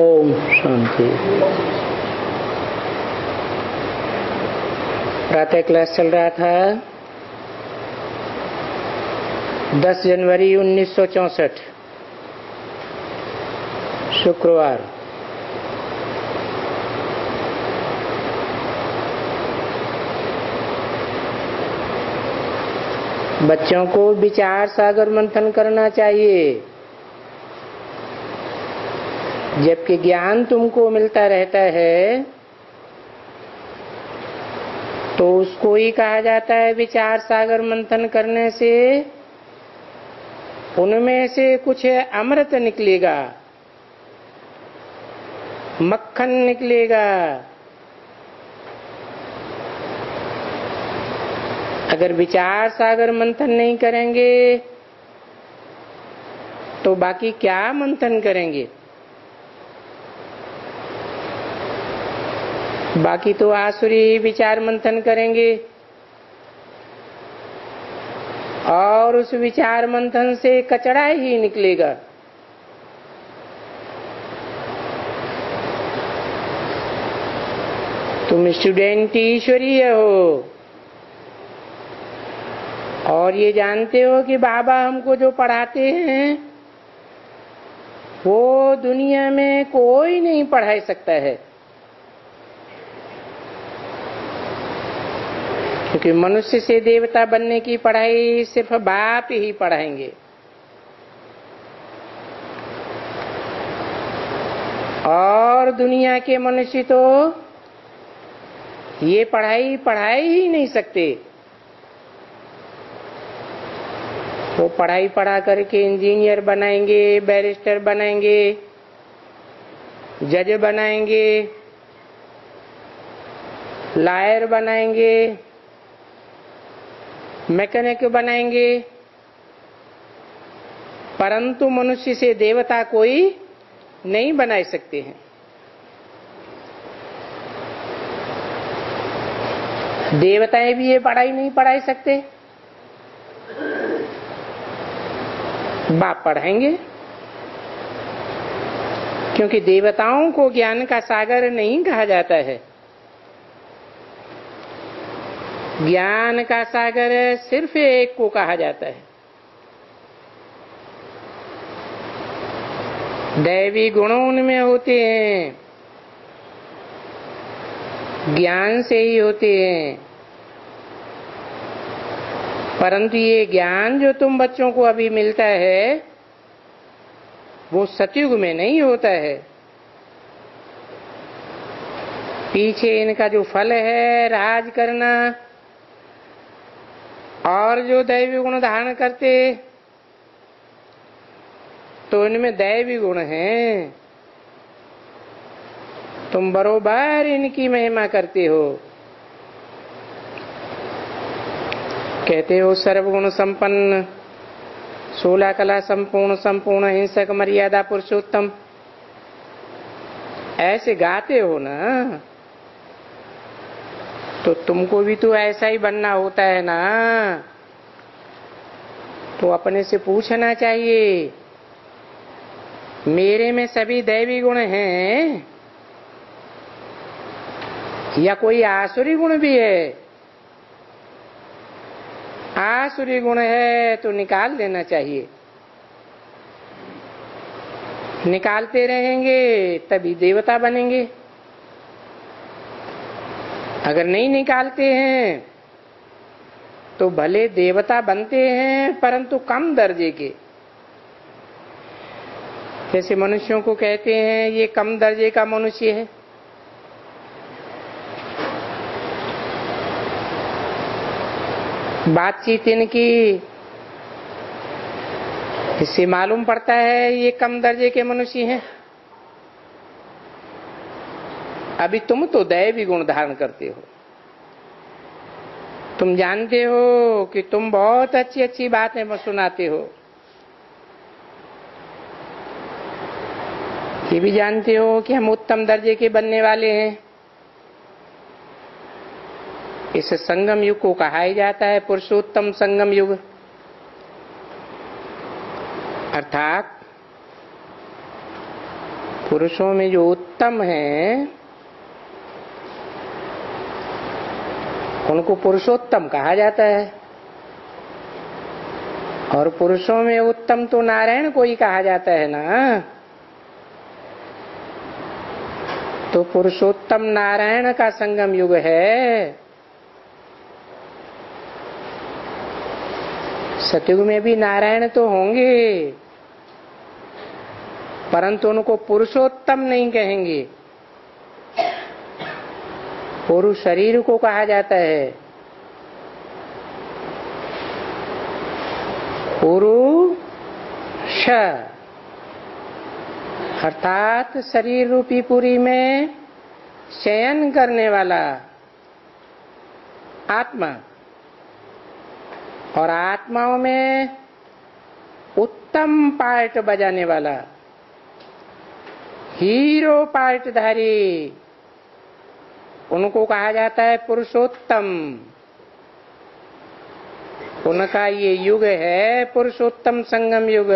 ओम शांति। प्रातः क्लास चल रहा था। 10 जनवरी 1964 शुक्रवार। बच्चों को विचार सागर मंथन करना चाहिए। जबकि ज्ञान तुमको मिलता रहता है तो उसको ही कहा जाता है विचार सागर मंथन करने से। उनमें से कुछ अमृत निकलेगा, मक्खन निकलेगा। अगर विचार सागर मंथन नहीं करेंगे तो बाकी क्या मंथन करेंगे? बाकी तो आसुरी विचार मंथन करेंगे। और उस विचार मंथन से कचड़ा ही निकलेगा। तुम स्टूडेंट ईश्वरीय हो। और ये जानते हो कि बाबा हमको जो पढ़ाते हैं, वो दुनिया में कोई नहीं पढ़ा सकता है। क्योंकि मनुष्य से देवता बनने की पढ़ाई सिर्फ़ बाप ही पढ़ाएँगे। और दुनिया के मनुष्य तो ये पढ़ाई पढ़ाई ही नहीं सकते। वो तो पढ़ाई पढ़ा करके इंजीनियर बनाएँगे, बैरिस्टर बनाएँगे, जज बनाएँगे, लायर बनाएँगे मैकेनिक बनाएँगे? परंतु मनुष्य से देवता कोई नहीं बना सकते हैं। देवताएँ भी ये पढ़ाई नहीं पढ़ा सकते। बाप पढ़ाएँगे। क्योंकि देवताओं को ज्ञान का सागर नहीं कहा जाता है। ज्ञान का सागर सिर्फ़ एक को कहा जाता है। दैवी गुणों उनमें होते हैं। ज्ञान से ही होते हैं। परंतु ये ज्ञान जो तुम बच्चों को अभी मिलता है, वो सतयुग में नहीं होता है। पीछे इनका जो फल है, राज करना और जो दैवी गुण धारण करते तो इनमें दैवी गुण है। तुम बरोबर इनकी महिमा करते हो। कहते हो, सर्वगुण संपन्न, सोलह कला संपूर्ण संपूर्ण हिंसक मर्यादा पुरुषोत्तम। ऐसे गाते हो ना तो तुमको भी तो ऐसा ही बनना होता है ना। तो अपने से पूछना चाहिए, मेरे में सभी दैवी गुण हैं? या कोई आसुरी गुण भी है? आसुरी गुण है तो निकाल देना चाहिए। निकालते रहेंगे, तभी देवता बनेंगे। अगर नहीं निकालते हैं तो भले देवता बनते हैं, परंतु कम दर्जे के। जैसे मनुष्यों को कहते हैं, ये कम दर्जे का मनुष्य है। बातचीत इनकी, इससे मालूम पड़ता है, ये कम दर्जे के मनुष्य हैं। अभी तुम तो दैवी गुण धारण करते हो। तुम जानते हो कि तुम बहुत अच्छी अच्छी बातें सुनाते हो। ये भी जानते हो कि हम उत्तम दर्जे के बनने वाले हैं। इस संगम युग को कहा ही जाता है, पुरुषोत्तम संगम युग। अर्थात पुरुषों में जो उत्तम है उनको पुरुषोत्तम कहा जाता है। और पुरुषों में उत्तम तो नारायण को ही कहा जाता है ना। तो पुरुषोत्तम नारायण का संगम युग है। सतयुग में भी नारायण तो होंगे, परंतु उनको पुरुषोत्तम नहीं कहेंगे। पुरुष शरीर को कहा जाता है। पुरुष अर्थात शरीर रूपी पुरी में शयन करने वाला आत्मा और आत्माओं में उत्तम पार्ट बजाने वाला हीरो पार्टधारी उनको कहा जाता है पुरुषोत्तम। उनका ये युग है पुरुषोत्तम संगम युग।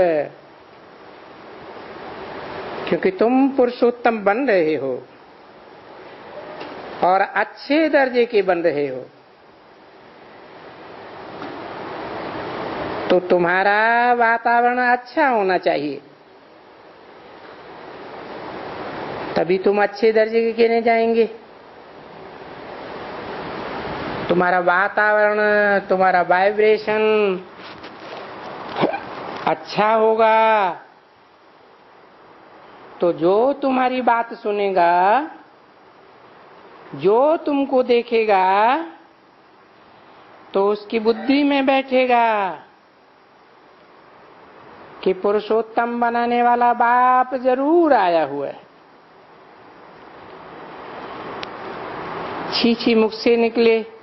क्योंकि तुम पुरुषोत्तम बन रहे हो और अच्छे दर्जे के बन रहे हो। तो तुम्हारा वातावरण अच्छा होना चाहिए। तभी तुम अच्छे दर्जे के कहने जाएँगे। तुम्हारा वातावरण, तुम्हारा वाइब्रेशन अच्छा होगा। तो जो तुम्हारी बात सुनेगा, जो तुमको देखेगा तो उसकी बुद्धि में बैठेगा कि पुरुषोत्तम बनाने वाला बाप ज़रूर आया हुआ है। छीछी मुख से निकले।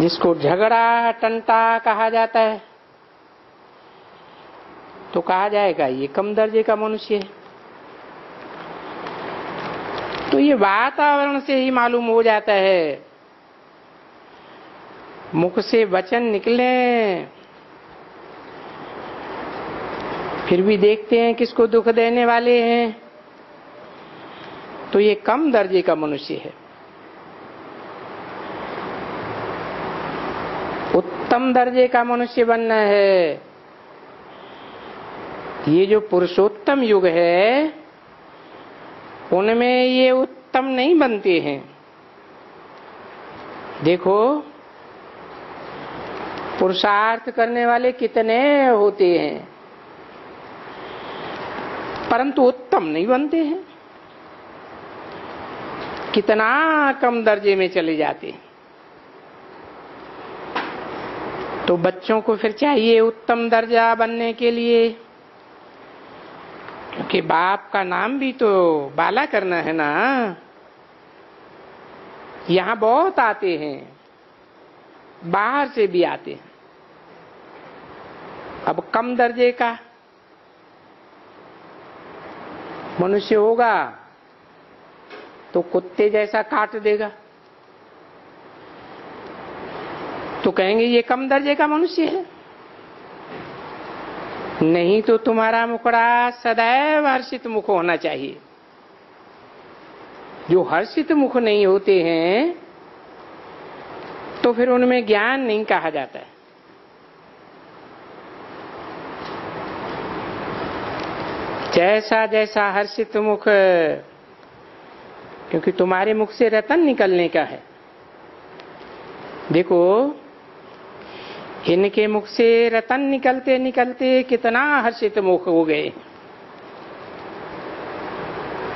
जिसको झगड़ा टंटा कहा जाता है तो कहा जाएगा, ये कम दर्जे का मनुष्य है। तो ये वातावरण से ही मालूम हो जाता है, मुख से वचन निकले, फिर भी देखते हैं किसको दुख देने वाले हैं। तो ये कम दर्जे का मनुष्य है। उत्तम दर्जे का मनुष्य बनना है। ये जो पुरुषोत्तम युग है, उनमें ये उत्तम नहीं बनते हैं। देखो, पुरुषार्थ करने वाले कितने होते हैं, परंतु उत्तम नहीं बनते हैं। कितना कम दर्जे में चले जाते हैं। तो बच्चों को फिर चाहिए उत्तम दर्जा बनने के लिए। क्योंकि बाप का नाम भी तो बाला करना है ना। यहाँ बहुत आते हैं, बाहर से भी आते हैं। अब कम दर्जे का मनुष्य होगा तो कुत्ते जैसा काट देगा। तो कहेंगे, ये कम दर्जे का मनुष्य है। नहीं तो तुम्हारा मुखड़ा सदैव हर्षित मुख होना चाहिए। जो हर्षित मुख नहीं होते हैं तो फिर उनमें ज्ञान नहीं कहा जाता है। जैसा जैसा हर्षित मुख, क्योंकि तुम्हारे मुख से रतन निकलने का है। देखो इनके मुख से रतन निकलते निकलते कितना हर्षित मुख हो गए।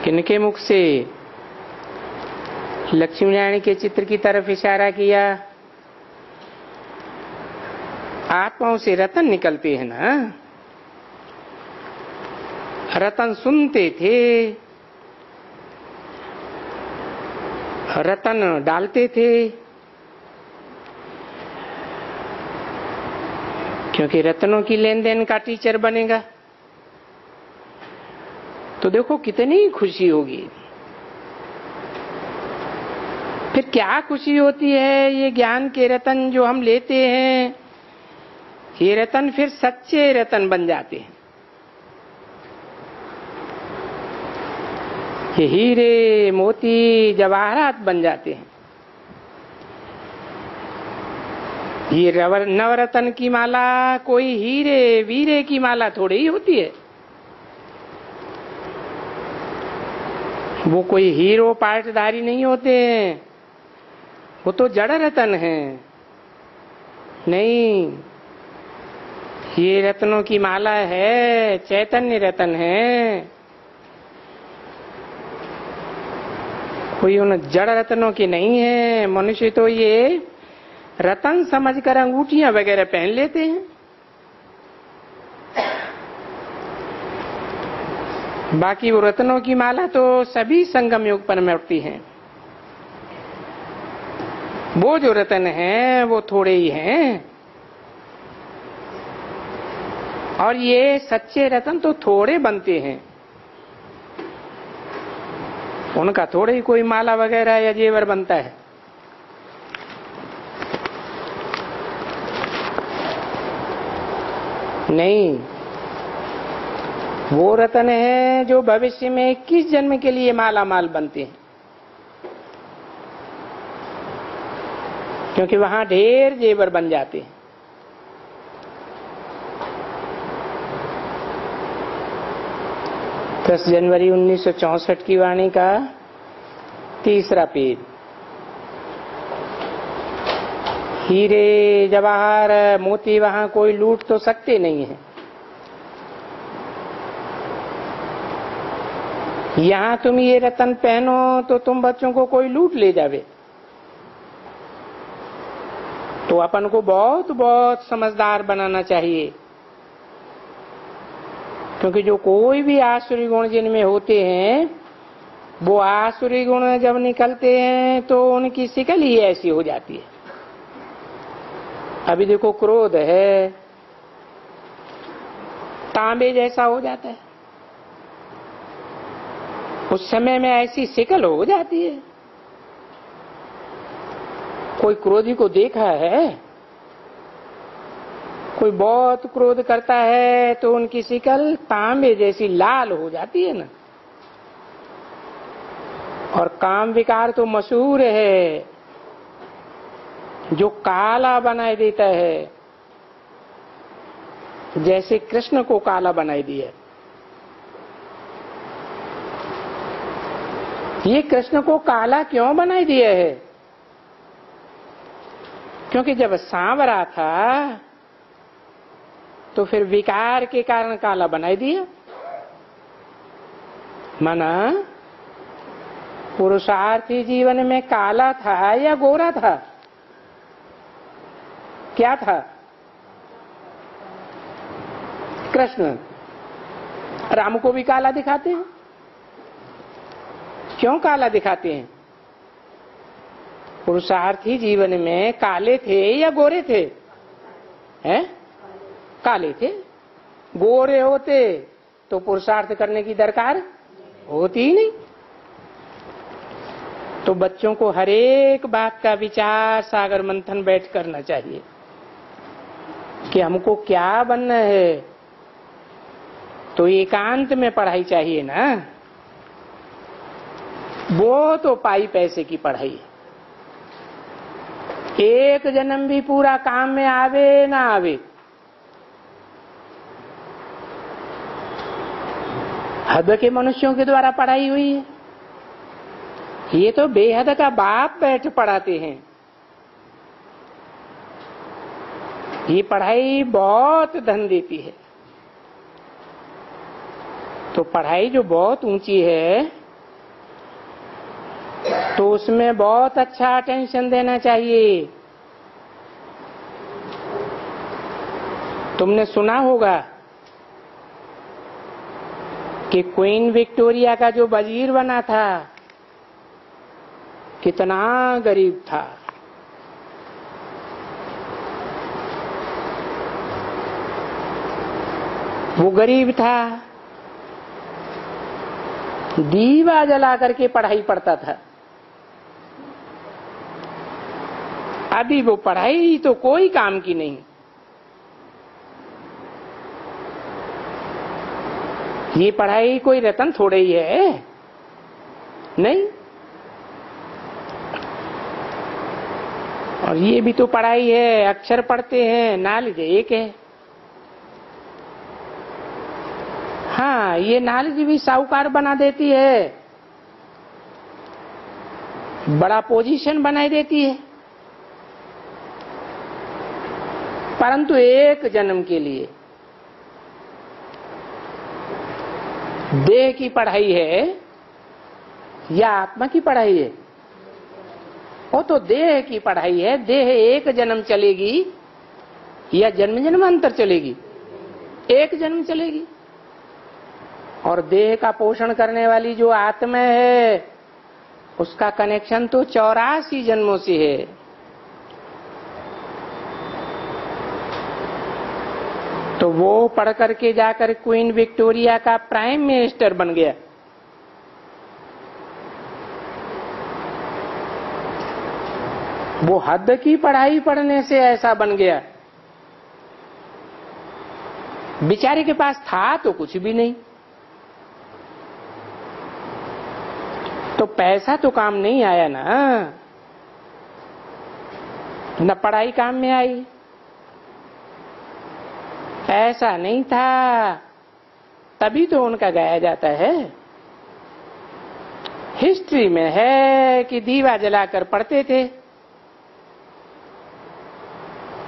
किनके मुख से लक्ष्मी नारायण के चित्र की तरफ़ इशारा किया। आत्माओं से रतन निकलते हैं ना? रतन सुनते थे। रतन डालते थे। क्योंकि रत्नों की लेन देन का टीचर बनेगा। तो देखो, कितनी खुशी होगी। फिर क्या खुशी होती है? ये ज्ञान के रतन जो हम लेते हैं, ये रतन फिर सच्चे रतन बन जाते हैं। ये हीरे मोती जवाहरात बन जाते हैं। ये नवरत्न की माला, कोई हीरे वीरे की माला थोड़ी ही होती है। वो कोई हीरो पार्टधारी नहीं होते हैं। वो तो जड़ रतन है। नहीं, ये रत्नों की माला है, चैतन्य रतन है। कोई उन जड़ रत्नों की नहीं है। मनुष्य तो ये रतन समझकर अंगूठियाँ वगैरह पहन लेते हैं। बाकी वो रत्नों की माला तो सभी संगम युग पर मिलती है। वो जो रतन है, वो थोड़े ही हैं। और ये सच्चे रतन तो थोड़े बनते हैं। उनका थोड़े ही कोई माला वगैरह या जेवर बनता है। नहीं। वो रतन है जो भविष्य में किस जन्म के लिए माला माल बनते हैं। क्योंकि वहाँ ढेर जेवर बन जाते हैं। दस जनवरी 1964 की वाणी का तीसरा पेज। हीरे जवाहर, मोती वहाँ कोई लूट तो सकते नहीं है। यहाँ तुम ये रतन पहनो तो तुम बच्चों को कोई लूट ले जावे। तो अपन को बहुत बहुत समझदार बनाना चाहिए। क्योंकि जो कोई भी आसुरी गुण जिनमें होते हैं, वो आसुरी गुण जब निकलते हैं तो उनकी शिकल ही ऐसी हो जाती है। अभी देखो क्रोध है। तांबे जैसा हो जाता है। उस समय में ऐसी शिकल हो जाती है। कोई क्रोधी को देखा है? कोई बहुत क्रोध करता है तो उनकी शिकल तांबे जैसी लाल हो जाती है ना। और काम विकार तो मशहूर है। जो काला बनाए देता है, जैसे कृष्ण को काला बनाई दिया ये कृष्ण को काला क्यों बनाई दिया है? क्योंकि जब सांवरा था तो फिर विकार के कारण काला बनाई दिया मना, पुरुषार्थी जीवन में काला था या गोरा था? क्या था? कृष्ण, राम को भी काला दिखाते हैं। क्यों काला दिखाते हैं? पुरुषार्थी जीवन में काले थे या गोरे थे? हैं? काले थे। गोरे होते तो पुरुषार्थ करने की दरकार होती ही नहीं। तो बच्चों को हरेक बात का विचार सागर मंथन बैठ करना चाहिए। कि हमको क्या बनना है? तो एकांत में पढ़ाई चाहिए ना? वो तो पाई पैसे की पढ़ाई। एक जन्म भी पूरा काम में आवे ना आवे। हद के मनुष्यों के द्वारा पढ़ाई हुई है। ये तो बेहद का बाप बैठ पढ़ाते हैं। ये पढ़ाई बहुत धन देती है। तो पढ़ाई जो बहुत ऊँची है तो उसमें बहुत अच्छा अटेंशन देना चाहिए। तुमने सुना होगा कि क्वीन विक्टोरिया का जो वज़ीर बना था, कितना गरीब था। वो गरीब था। दीवा जला करके पढ़ाई पढ़ता था। अभी वो पढ़ाई तो कोई काम की नहीं। ये पढ़ाई कोई रतन थोड़े ही है। नहीं। और ये भी तो पढ़ाई है, अक्षर पढ़ते हैं, नॉलेज एक है। हाँ ये नॉलेज भी साहूकार बना देती है। बड़ा पोजीशन बनाई देती है। परंतु एक जन्म के लिए देह की पढ़ाई है या आत्मा की पढ़ाई है? वो तो देह की पढ़ाई है। देह एक जन्म चलेगी या जन्म जन्म अंतर चलेगी? एक जन्म चलेगी। और देह का पोषण करने वाली जो आत्मा है, उसका कनेक्शन तो चौरासी जन्मों से है। तो वो पढ़ करके जाकर क्वीन विक्टोरिया का प्राइम मिनिस्टर बन गया। वो हद की पढ़ाई पढ़ने से ऐसा बन गया। बिचारे के पास था तो कुछ भी नहीं। तो पैसा तो काम नहीं आया ना। न पढ़ाई काम में आई। ऐसा नहीं था। तभी तो उनका गाया जाता है। हिस्ट्री में है कि दीवा जलाकर पढ़ते थे।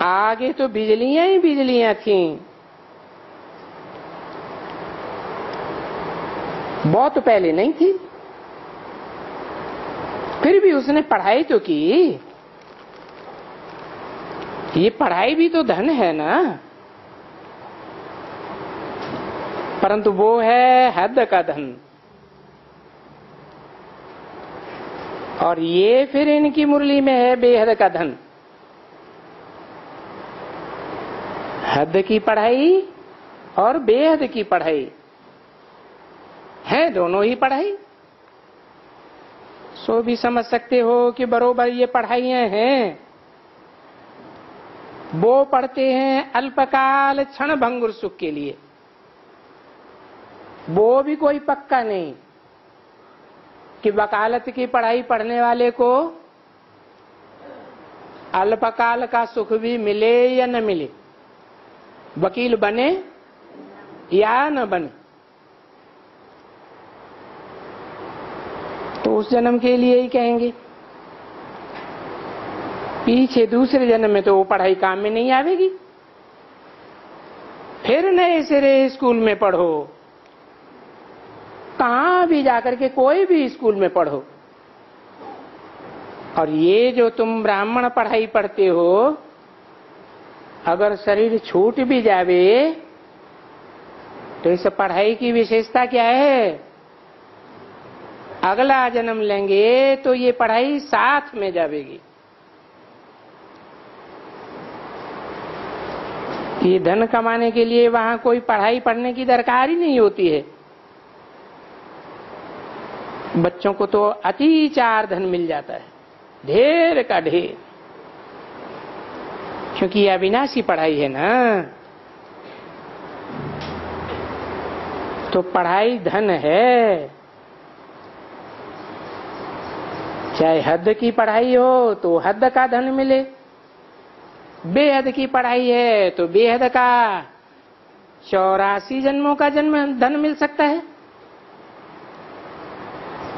आगे तो बिजलियाँ ही बिजलियाँ थीं। बहुत पहले नहीं थी। फिर भी उसने पढ़ाई तो की। ये पढ़ाई भी तो धन है ना। परंतु वो है हद का धन। और ये फिर इनकी मुरली में है बेहद का धन। हद की पढ़ाई और बेहद की पढ़ाई। है दोनों ही पढ़ाई। सो भी समझ सकते हो कि बरोबर ये पढ़ाइयाँ हैं। वो पढ़ते हैं अल्पकाल क्षण भंगुर सुख के लिए। वो भी कोई पक्का नहीं कि वकालत की पढ़ाई पढ़ने वाले को अल्पकाल का सुख भी मिले या न मिले। वकील बने या न बने। तो उस जन्म के लिए ही कहेंगे। पीछे दूसरे जन्म में तो वो पढ़ाई काम में नहीं आवेगी। फिर नए सिरे स्कूल में पढ़ो। कहा भी जाकर के कोई भी स्कूल में पढ़ो। और ये जो तुम ब्राह्मण पढ़ाई पढ़ते हो, अगर शरीर छूट भी जावे तो इस पढ़ाई की विशेषता क्या है? अगला जन्म लेंगे तो ये पढ़ाई साथ में जाएगी ये धन कमाने के लिए वहाँ कोई पढ़ाई पढ़ने की दरकार ही नहीं होती है। बच्चों को तो अति चार धन मिल जाता है। ढेर का ढेर। क्योंकि यह अविनाशी पढ़ाई है ना। तो पढ़ाई धन है। चाहे हद की पढ़ाई हो तो हद का धन मिले। बेहद की पढ़ाई है तो बेहद का चौरासी जन्मों का जन्म धन मिल सकता है।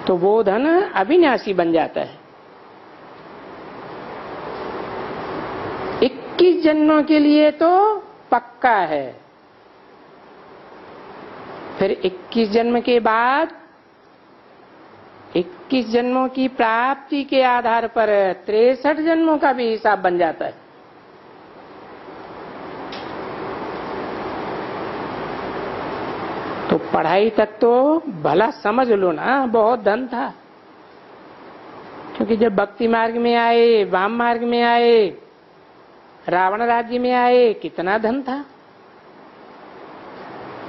तो वो धन अविनाशी बन जाता है। इक्कीस जन्मों के लिए तो पक्का है। फिर 21 जन्म के बाद 21 जन्मों की प्राप्ति के आधार पर तिरसठ जन्मों का भी हिसाब बन जाता है। तो पढ़ाई तक तो भला समझ लो ना, बहुत धन था। क्योंकि जब भक्ति मार्ग में आए, वाम मार्ग में आए, रावण राज्य में आए, कितना धन था।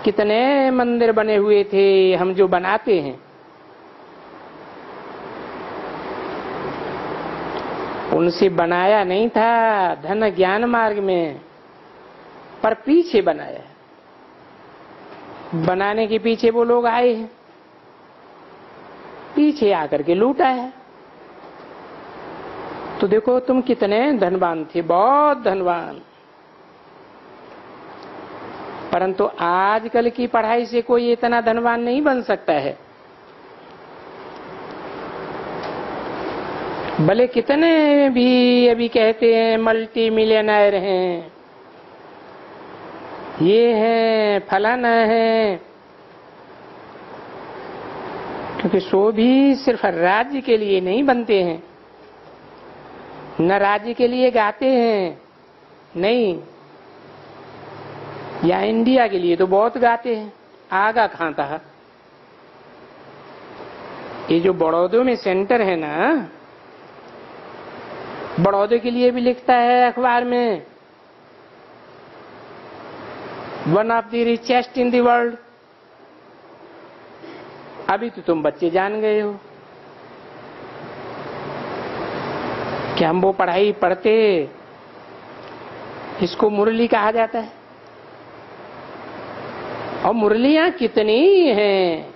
कितने मंदिर बने हुए थे, हम जो बनाते हैं। उनसे बनाया नहीं था, धन ज्ञान मार्ग में, पर पीछे बनाया। बनाने के पीछे वो लोग आए हैं। पीछे आकर के लूटा है। तो देखो, तुम कितने धनवान थे, बहुत धनवान। परंतु आजकल की पढ़ाई से कोई इतना धनवान नहीं बन सकता है। भले कितने भी अभी कहते हैं मल्टी मिलियनर हैं। ये है, फलाना है। क्योंकि सो भी सिर्फ़ राज्य के लिए नहीं बनते हैं। न राज्य के लिए गाते हैं। नहीं। या इंडिया के लिए तो बहुत गाते हैं। आगा खाता ये जो बड़ौदे में सेंटर है ना बड़ौदे के लिए भी लिखता है अखबार में। One of the richest in world अभी तो तुम बच्चे जान गए हो। कि हम वो पढ़ाई पढ़ते? इसको मुरली कहा जाता है। और मुरलियाँ कितनी हैं?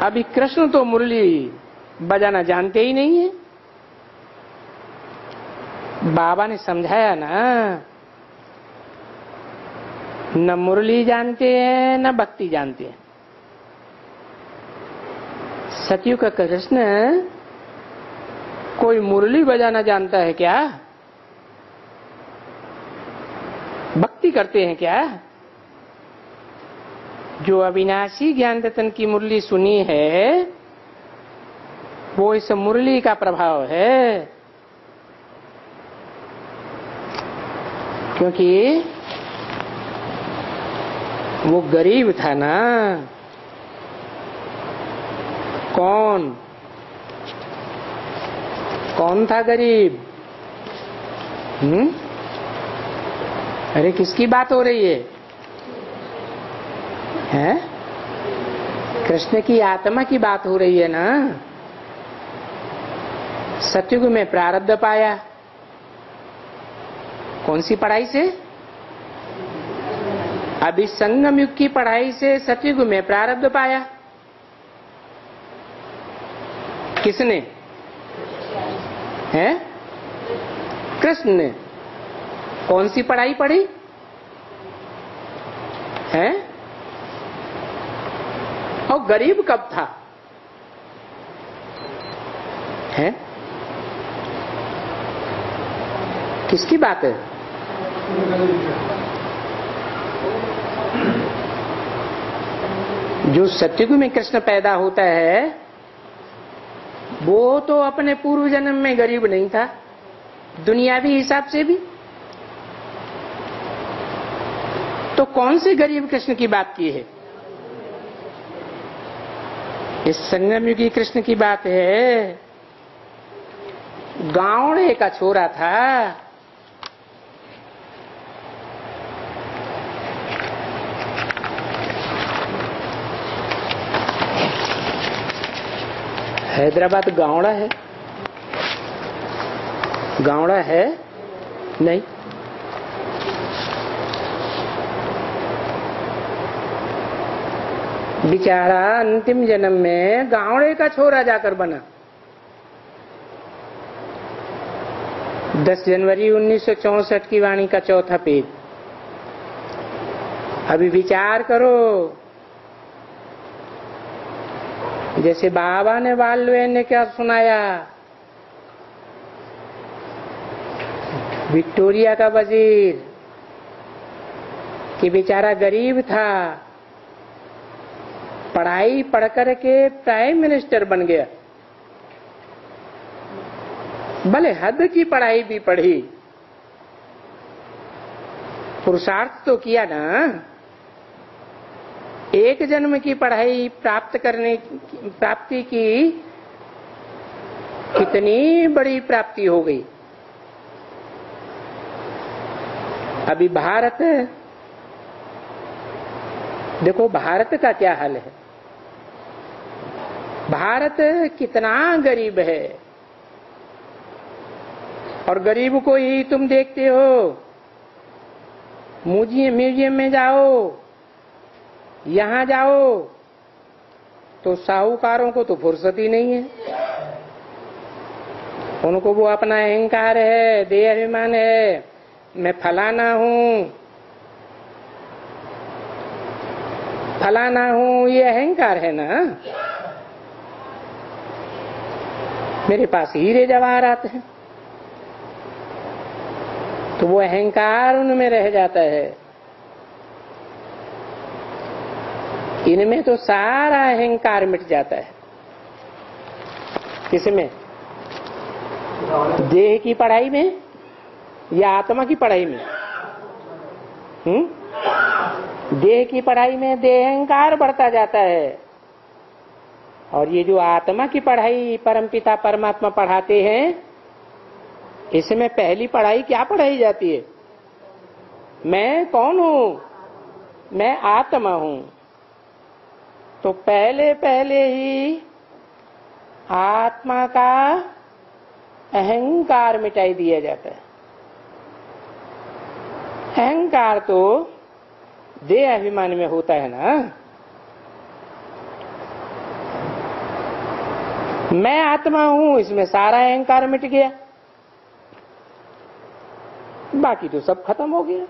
अभी कृष्ण तो मुरली बजाना जानते ही नहीं है। बाबा ने समझाया ना, न मुरली जानते हैं, न भक्ति जानते हैं। सतयुग का कृष्ण कोई मुरली बजाना जानता है क्या? भक्ति करते हैं क्या? जो अविनाशी ज्ञान रतन की मुरली सुनी है वो इस मुरली का प्रभाव है। क्योंकि वो गरीब था ना। कौन? कौन था गरीब? हम्म? अरे किसकी बात हो रही है? हैं? कृष्ण की आत्मा की बात हो रही है ना। सत्युग में प्रारब्ध पाया। कौन सी पढ़ाई से? अभी संगम युग की पढ़ाई से सतयुग में प्रारब्ध पाया। किसने? है? कृष्ण ने। कौन सी पढ़ाई पढ़ी? है? और गरीब कब था? है? किसकी बात है? जो सत्युग में कृष्ण पैदा होता है, वो तो अपने पूर्व जन्म में गरीब नहीं था, दुनियावी हिसाब से भी। तो कौन से गरीब कृष्ण की बात की है? इस संगम युगी कृष्ण की बात है। गाँव का छोरा था। हैदराबाद गावड़ा है? गावड़ा है? नहीं। बेचारा अंतिम जन्म में गावड़े का छोरा जाकर बना। 10 जनवरी 1964 की वाणी का चौथा पेज। अभी विचार करो जैसे बाबा ने बालवे ने क्या सुनाया? विक्टोरिया का वज़ीर, कि बेचारा गरीब था, पढ़ाई पढ़ कर के प्राइम मिनिस्टर बन गया। भले हद की पढ़ाई भी पढ़ी, पुरुषार्थ तो किया ना। एक जन्म की पढ़ाई प्राप्त करने प्राप्ति की कितनी बड़ी प्राप्ति हो गई? अभी भारत, देखो भारत का क्या हाल है। भारत कितना गरीब है। और गरीब को ही तुम देखते हो। म्यूज़ियम म्यूज़ियम में जाओ। यहाँ जाओ। तो साहूकारों को तो फुर्सत ही नहीं है। उनको वो अपना अहंकार है, देह अभिमान है। मैं फलाना हूँ। फलाना हूँ, ये अहंकार है ना? मेरे पास हीरे जवाहरात हैं। तो वो अहंकार उनमें रह जाता है। इनमें तो सारा अहंकार मिट जाता है। किसमें? देह की पढ़ाई में या आत्मा की पढ़ाई में? हम्म देह की पढ़ाई में देह अहंकार बढ़ता जाता है। और ये जो आत्मा की पढ़ाई परमपिता परमात्मा पढ़ाते हैं, इसमें पहली पढ़ाई क्या पढ़ाई जाती है? मैं कौन हूँ? मैं आत्मा हूँ। तो पहले पहले ही आत्मा का अहंकार मिटाई दिया जाता है। अहंकार तो देह अभिमान में होता है ना। मैं आत्मा हूँ, इसमें सारा अहंकार मिट गया। बाकी तो सब खत्म हो गया।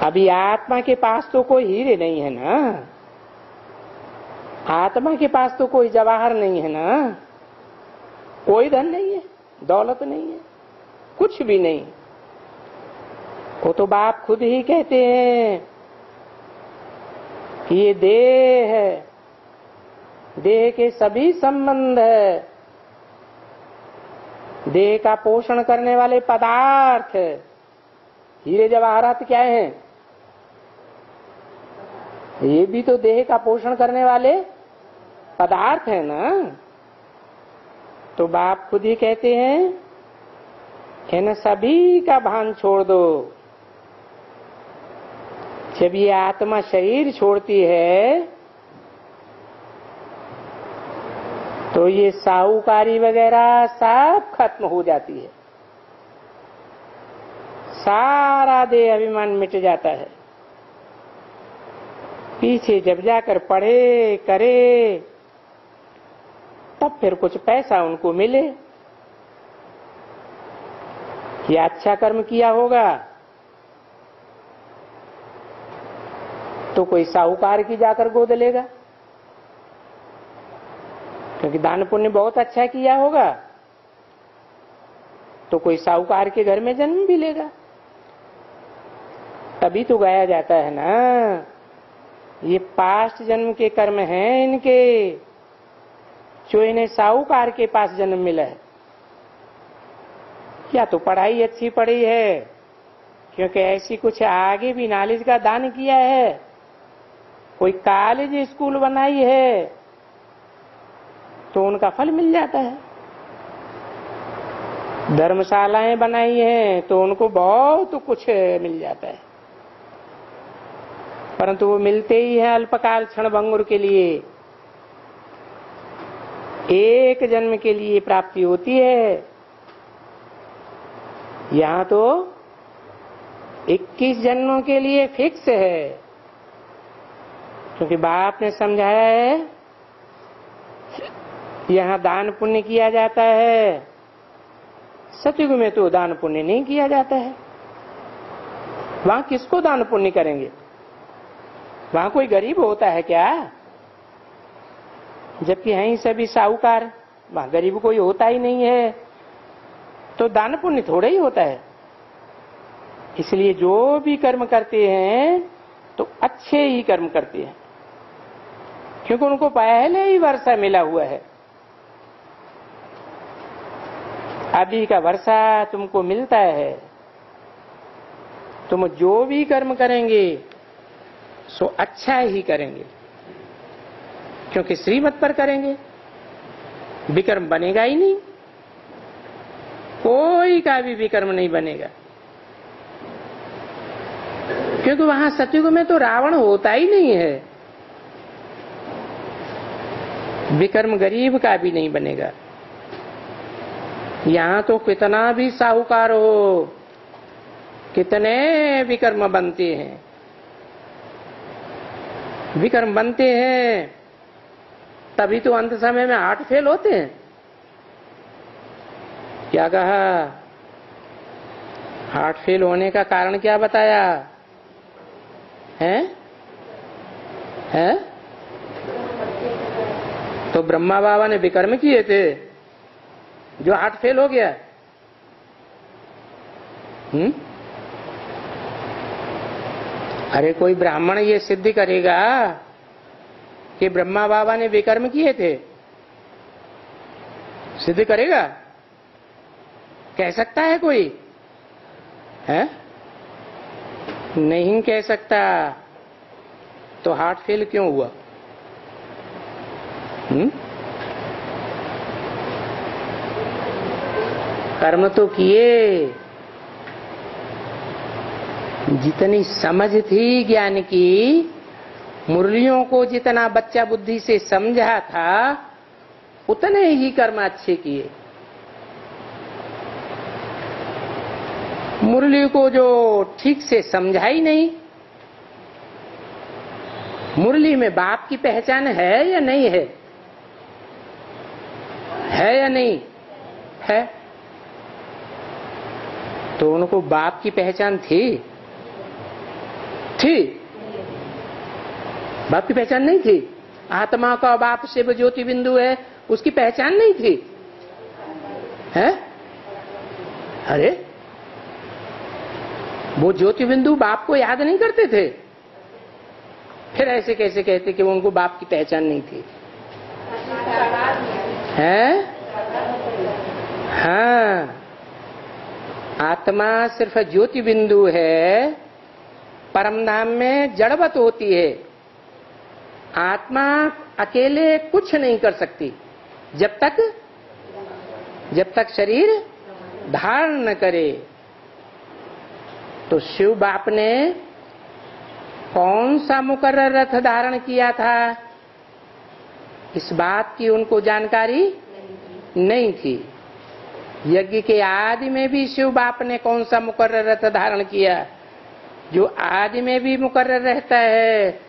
अभी आत्मा के पास तो कोई हीरे नहीं है ना? आत्मा के पास तो कोई जवाहर नहीं है ना? कोई धन नहीं है, दौलत नहीं है, कुछ भी नहीं। वो तो बाप खुद ही कहते हैं, कि ये देह है। देह के सभी संबंध है। देह का पोषण करने वाले पदार्थ हीरे जवाहरात क्या हैं? ये भी तो देह का पोषण करने वाले पदार्थ है ना? तो बाप खुद ही कहते हैं न सभी का भान छोड़ दो। जब ये आत्मा शरीर छोड़ती है तो ये साहूकारी वगैरह सब खत्म हो जाती है। सारा देह अभिमान मिट जाता है। पीछे जब जाकर पढ़े, करे, तब फिर कुछ पैसा उनको मिले। या अच्छा कर्म किया होगा। तो कोई साहूकार की जाकर गोद लेगा। क्योंकि दान पुण्य बहुत अच्छा किया होगा। तो कोई साहूकार के घर में जन्म भी लेगा। तभी तो गाया जाता है ना। ये पास्ट जन्म के कर्म हैं इनके। जो इन्हें साहूकार के पास जन्म मिला है। या तो पढ़ाई अच्छी पढ़ी है, क्योंकि ऐसी कुछ आगे भी नॉलेज का दान किया है। कोई कॉलेज स्कूल बनाई है तो उनका फल मिल जाता है। धर्मशालाएँ बनाई हैं तो उनको बहुत कुछ मिल जाता है। परंतु वो मिलते ही है अल्पकाल क्षण भंगुर के लिए। एक जन्म के लिए प्राप्ति होती है। यहाँ तो 21 जन्मों के लिए फिक्स है। क्योंकि बाप ने समझाया है, यहाँ दान पुण्य किया जाता है। सतयुग में तो दान पुण्य नहीं किया जाता है। वहाँ किसको दान पुण्य करेंगे? वहाँ कोई गरीब होता है क्या? जबकि यहीं सभी साहूकार। वहाँ गरीब कोई होता ही नहीं है। तो दान पुण्य थोड़ा ही होता है। इसलिए जो भी कर्म करते हैं तो अच्छे ही कर्म करते हैं। क्योंकि उनको पहले ही वर्षा मिला हुआ है। अभी का वर्षा तुमको मिलता है। तुम जो भी कर्म करेंगे सो अच्छा ही करेंगे। क्योंकि श्रीमत पर करेंगे। विक्रम बनेगा ही नहीं। कोई का भी विक्रम नहीं बनेगा। क्योंकि वहाँ सतयुग में तो रावण होता ही नहीं है। विक्रम गरीब का भी नहीं बनेगा। यहाँ तो कितना भी साहूकार हो, कितने विकर्म बनते हैं। विकर्म बनते हैं, तभी तो अंत समय में हार्ट फेल होते हैं। क्या कहा? हार्ट फेल होने का कारण क्या बताया? है? हैं? तो ब्रह्मा बाबा ने विकर्म किए थे, जो हार्ट फेल हो गया। हम्म? अरे कोई ब्राह्मण ये सिद्ध करेगा कि ब्रह्मा बाबा ने विकर्म किए थे। सिद्ध करेगा? कह सकता है कोई? है? नहीं कह सकता। तो हार्ट फेल क्यों हुआ? हुँ? कर्म तो किए। जितनी समझ थी ज्ञान की, मुरलियों को जितना बच्चा बुद्धि से समझा था, उतने ही कर्म अच्छे किए। मुरली को जो ठीक से समझा ही नहीं, मुरली में बाप की पहचान है या नहीं है? है या नहीं? है। तो उनको बाप की पहचान थी? थी। बाप की पहचान नहीं थी? आत्मा का बाप शिव ज्योति बिंदु है, उसकी पहचान नहीं थी? है? अरे, वो ज्योति बिंदु बाप को याद नहीं करते थे। फिर ऐसे कैसे कहते कि वो उनको बाप की पहचान नहीं थी? है? हाँ। आत्मा सिर्फ़ ज्योति बिंदु है परम धाम में जड़वत होती है। आत्मा अकेले कुछ नहीं कर सकती। जब तक जब तक शरीर धारण न करे। तो शिव बाप ने कौन सा मुकर्र रथ धारण किया था? इस बात की उनको जानकारी नहीं थी। यज्ञ के आदि में भी शिव बाप ने कौन सा मुकर्र रथ धारण किया? जो आदि में भी मुकर्र रहता है,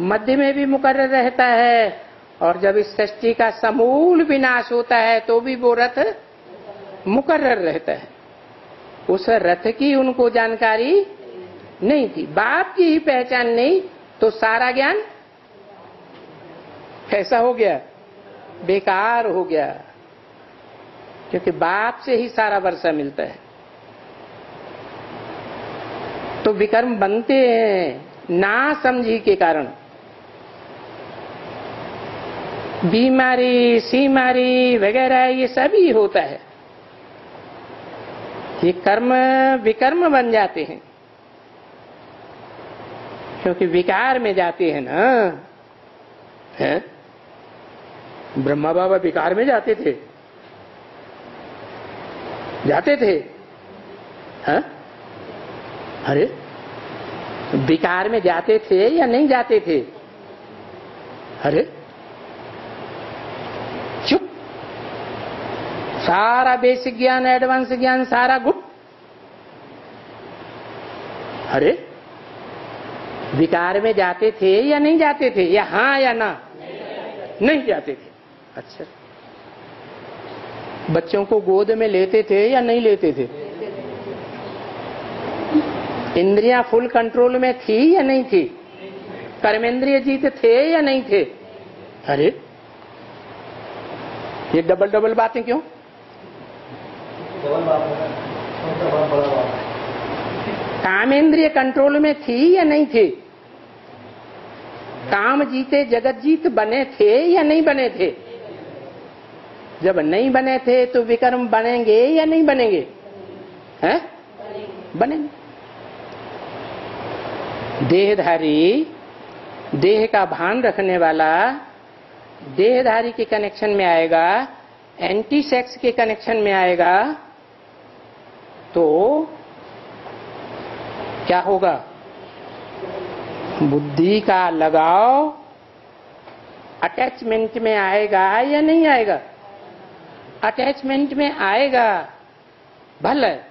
मध्य में भी मुकर्र रहता है, और जब इस सृष्टि का समूल विनाश होता है तो भी वो रथ मुकर्र रहता है। उस रथ की उनको जानकारी नहीं थी, बाप की ही पहचान नहीं तो सारा ज्ञान कैसा हो गया? बेकार हो गया। क्योंकि बाप से ही सारा वर्षा मिलता है। तो विकर्म बनते हैं ना समझी के कारण। बीमारी, सीमारी वगैरह ये सभी होता है। ये कर्म, विकर्म बन जाते हैं। क्योंकि विकार में जाते हैं ना, है? ब्रह्मा बाबा विकार में जाते थे। जाते थे। हा? अरे, विकार में जाते थे या नहीं जाते थे? अरे, चुप। सारा बेसिक ज्ञान एडवांस ज्ञान, सारा गुप्त अरे, विकार में जाते थे या नहीं जाते थे? या हाँ या ना? नहीं जाते थे। अच्छा। बच्चों को गोद में लेते थे या नहीं लेते थे? इंद्रियाँ फुल कंट्रोल में थी या नहीं थी? कर्मेंद्रिय जीत थे या नहीं थे? अरे, ये डबल डबल बातें क्यों? कामेंद्रिय कंट्रोल में थी या नहीं थी? काम जीते जगत जीत बने थे या नहीं बने थे? जब नहीं बने थे तो विक्रम बनेंगे या नहीं बनेंगे? हैं? बनेंगे। देहधारी, देह का भान रखने वाला देहधारी के कनेक्शन में आएगा एंटी सेक्स के कनेक्शन में आएगा तो क्या होगा? बुद्धि का लगाव अटैचमेंट में आएगा या नहीं आएगा? अटैचमेंट में आएगा, भले।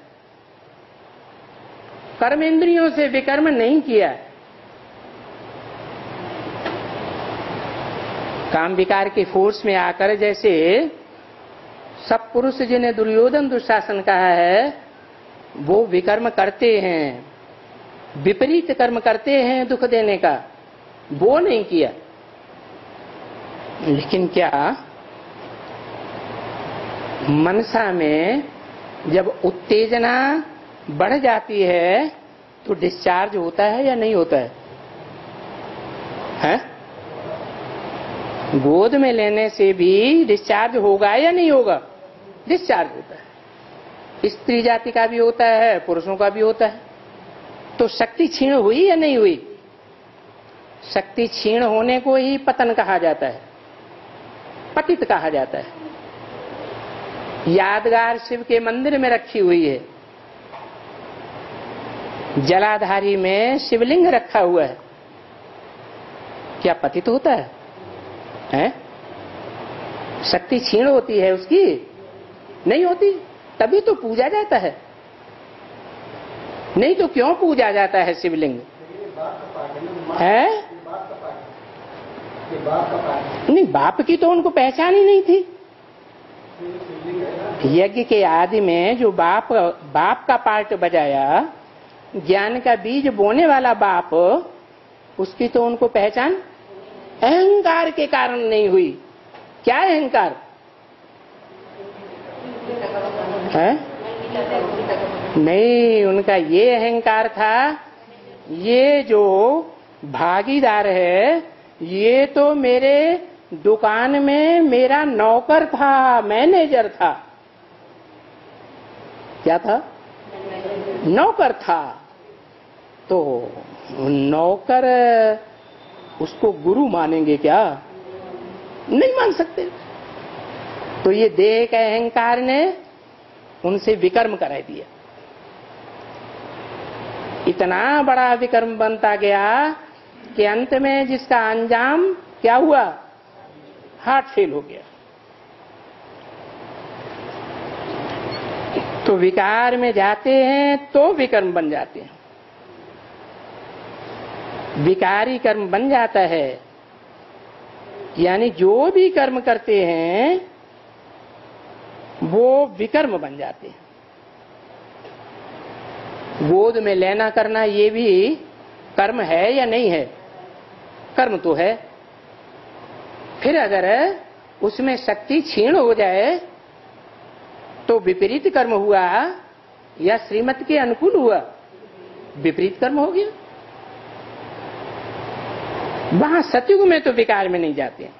कर्मेंद्रियों से विकर्म नहीं किया। काम विकार के फोर्स में आकर जैसे सब पुरुष जिन्हें दुर्योधन दुशासन कहा है, वो विकर्म करते हैं। विपरीत कर्म करते हैं दुख देने का। वो नहीं किया। लेकिन क्या मनसा में जब उत्तेजना बढ़ जाती है तो डिस्चार्ज होता है या नहीं होता है? हैं? गोद में लेने से भी डिस्चार्ज होगा या नहीं होगा? डिस्चार्ज होता है। स्त्री जाति का भी होता है, पुरुषों का भी होता है। तो शक्ति क्षीण हुई या नहीं हुई? शक्ति क्षीण होने को ही पतन कहा जाता है। पतित कहा जाता है। यादगार शिव के मंदिर में रखी हुई है। जलाधारी में शिवलिंग रखा हुआ है। क्या पतित होता है? हैं? शक्ति छीण होती है उसकी? नहीं होती। तभी तो पूजा जाता है। नहीं तो क्यों पूजा जाता है शिवलिंग? है? नहीं, बाप की तो उनको पहचान ही नहीं थी। यज्ञ के आदि में जो बाप बाप का पार्ट बजाया ज्ञान का बीज बोने वाला बाप, उसकी तो उनको पहचान अहंकार के कारण नहीं हुई। क्या अहंकार? है? नहीं, उनका ये अहंकार था, ये जो भागीदार है, ये तो मेरे दुकान में मेरा नौकर था, मैनेजर था। क्या था? नौकर था। तो नौकर उसको गुरु मानेंगे क्या? नहीं मान सकते। तो ये देह के अहंकार ने उनसे विकर्म करा दिया। इतना बड़ा विकर्म बनता गया कि अंत में जिसका अंजाम क्या हुआ? हार्ट फेल हो गया। तो विकार में जाते हैं तो विकर्म बन जाते हैं। विकारी कर्म बन जाता है। यानी जो भी कर्म करते हैं, वो विकर्म बन जाते हैं। गोद में लेना करना ये भी कर्म है या नहीं है? कर्म तो है। फिर अगर उसमें शक्ति क्षीण हो जाए तो विपरीत कर्म हुआ या श्रीमत के अनुकूल हुआ, विपरीत कर्म हो गया। वहाँ सतयुग में तो विकार में नहीं जाते हैं।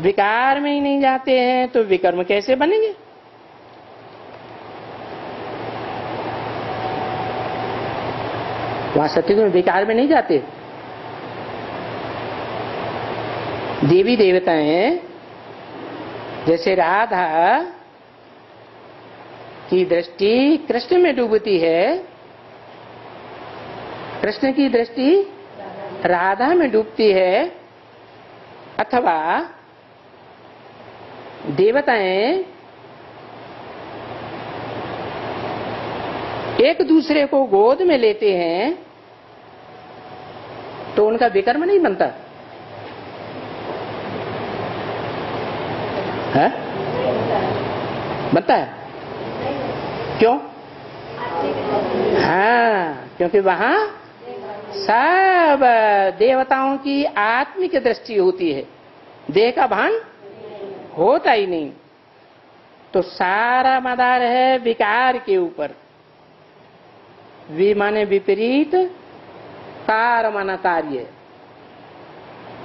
विकार में ही नहीं जाते हैं तो विकर्म कैसे बनेंगे? वहाँ सतयुग में विकार में नहीं जाते। देवी देवताएँ जैसे राधा की दृष्टि कृष्ण में डूबती है। कृष्ण की दृष्टि राधा में डूबती है, अथवा देवताएँ एक दूसरे को गोद में लेते हैं तो उनका विकर्म नहीं बनता। है? बनता है? क्यों? हाँ क्योंकि वहाँ सब देवताओं की आत्मिक दृष्टि होती है। देह का भान होता ही नहीं। तो सारा मदार है विकार के ऊपर। वि माने विपरीत कार माना कार्य।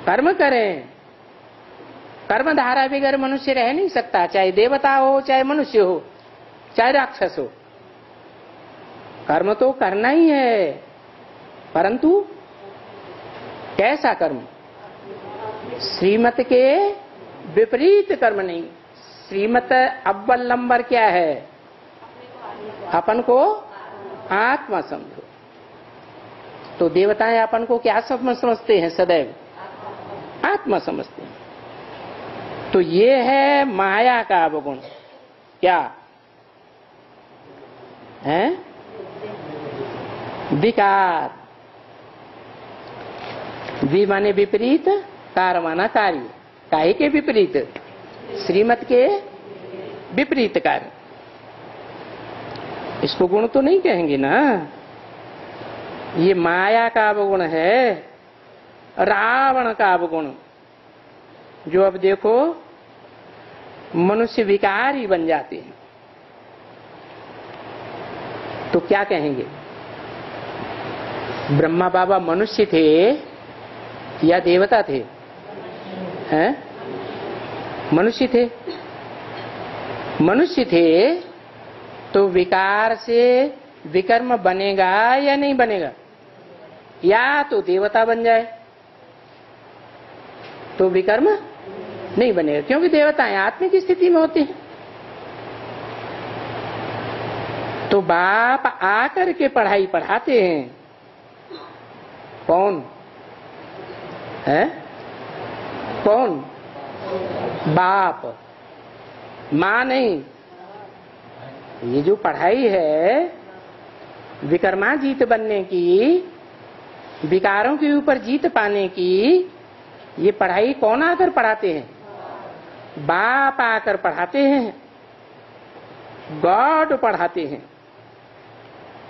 कर्म करें। कर्म धारा बगैर मनुष्य रह नहीं सकता, चाहे देवता हो, चाहे मनुष्य हो, चाहे राक्षस हो। कर्म तो करना ही है। परंतु कैसा कर्म? श्रीमत के विपरीत कर्म नहीं। श्रीमत अव्वल नंबर क्या है? अपन को आत्मा समझो तो देवताएँ अपन को क्या सब समझते हैं सदैव? आत्मा समझते हैं। तो ये है माया का अवगुण। क्या? है? विकार। वि माने विपरीत कार माना कार्य। काहे के विपरीत? श्रीमत के विपरीत कार्य इसको गुण तो नहीं कहेंगे ना? ये माया का अवगुण है, रावण का अवगुण। जो अब देखो, मनुष्य विकारी बन जाते हैं। तो क्या कहेंगे? ब्रह्मा बाबा मनुष्य थे या देवता थे? हैं? मनुष्य थे। मनुष्य थे तो विकार से विकर्म बनेगा या नहीं बनेगा? या तो देवता बन जाए तो विकर्म नहीं बनेगा, क्योंकि देवताएँ आत्मिक स्थिति में होती हैं। तो बाप आकर के पढ़ाई पढ़ाते हैं। कौन? है? कौन? बाप। माँ नहीं। ये जो पढ़ाई है, विकर्मा जीत बनने की, विकारों के ऊपर जीत पाने की, ये पढ़ाई कौन आकर पढ़ाते हैं? बाप आकर पढ़ाते हैं। गॉड पढ़ाते हैं।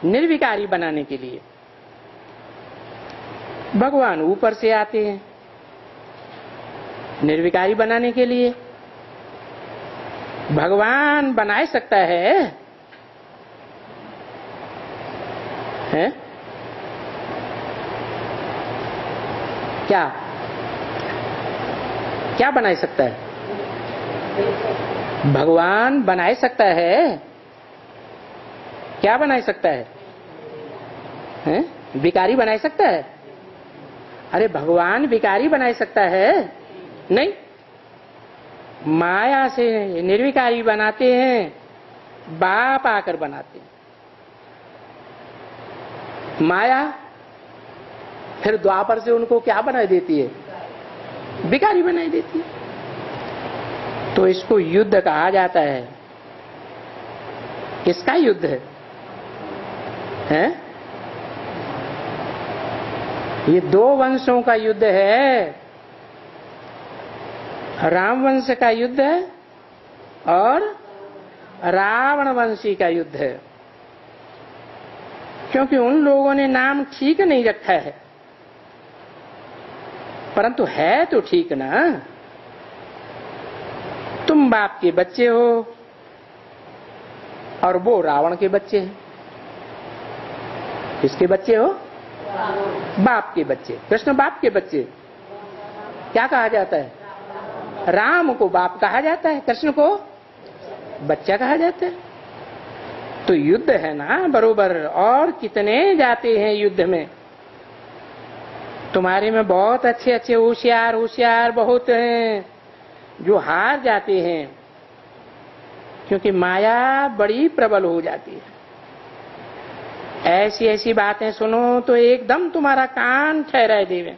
निर्विकारी बनाने के लिए। भगवान ऊपर से आते हैं। निर्विकारी बनाने के लिए। भगवान बना सकता है। हैं? क्या? क्या बना सकता है? भगवान बना सकता है। क्या बना सकता है? हैं? विकारी बना सकता है। अरे, भगवान विकारी बना सकता है। नहीं। माया से निर्विकारी बनाते हैं, बाप आकर बनाते हैं। माया फिर द्वापर से उनको क्या बना देती है? विकारी बनाई देती है। तो इसको युद्ध कहा जाता है। किसका युद्ध है? हैं? ये दो वंशों का युद्ध है। राम वंश का युद्ध है और रावण वंशी का युद्ध। है क्योंकि उन लोगों ने नाम ठीक नहीं रखा है। परंतु है तो ठीक ना। तुम बाप के बच्चे हो और वो रावण के बच्चे हैं। किसके बच्चे हो? बाप के बच्चे। कृष्ण बाप के बच्चे। क्या कहा जाता है? राम को बाप कहा जाता है, कृष्ण को बच्चा कहा जाता है। तो युद्ध है ना बरोबर, और कितने जाते हैं युद्ध में? तुम्हारे में बहुत अच्छे अच्छे होशियार होशियार बहुत हैं, जो हार जाते हैं, क्योंकि माया बड़ी प्रबल हो जाती है। ऐसी ऐसी बातें सुनो तो एकदम तुम्हारा कान ठहराए देवे।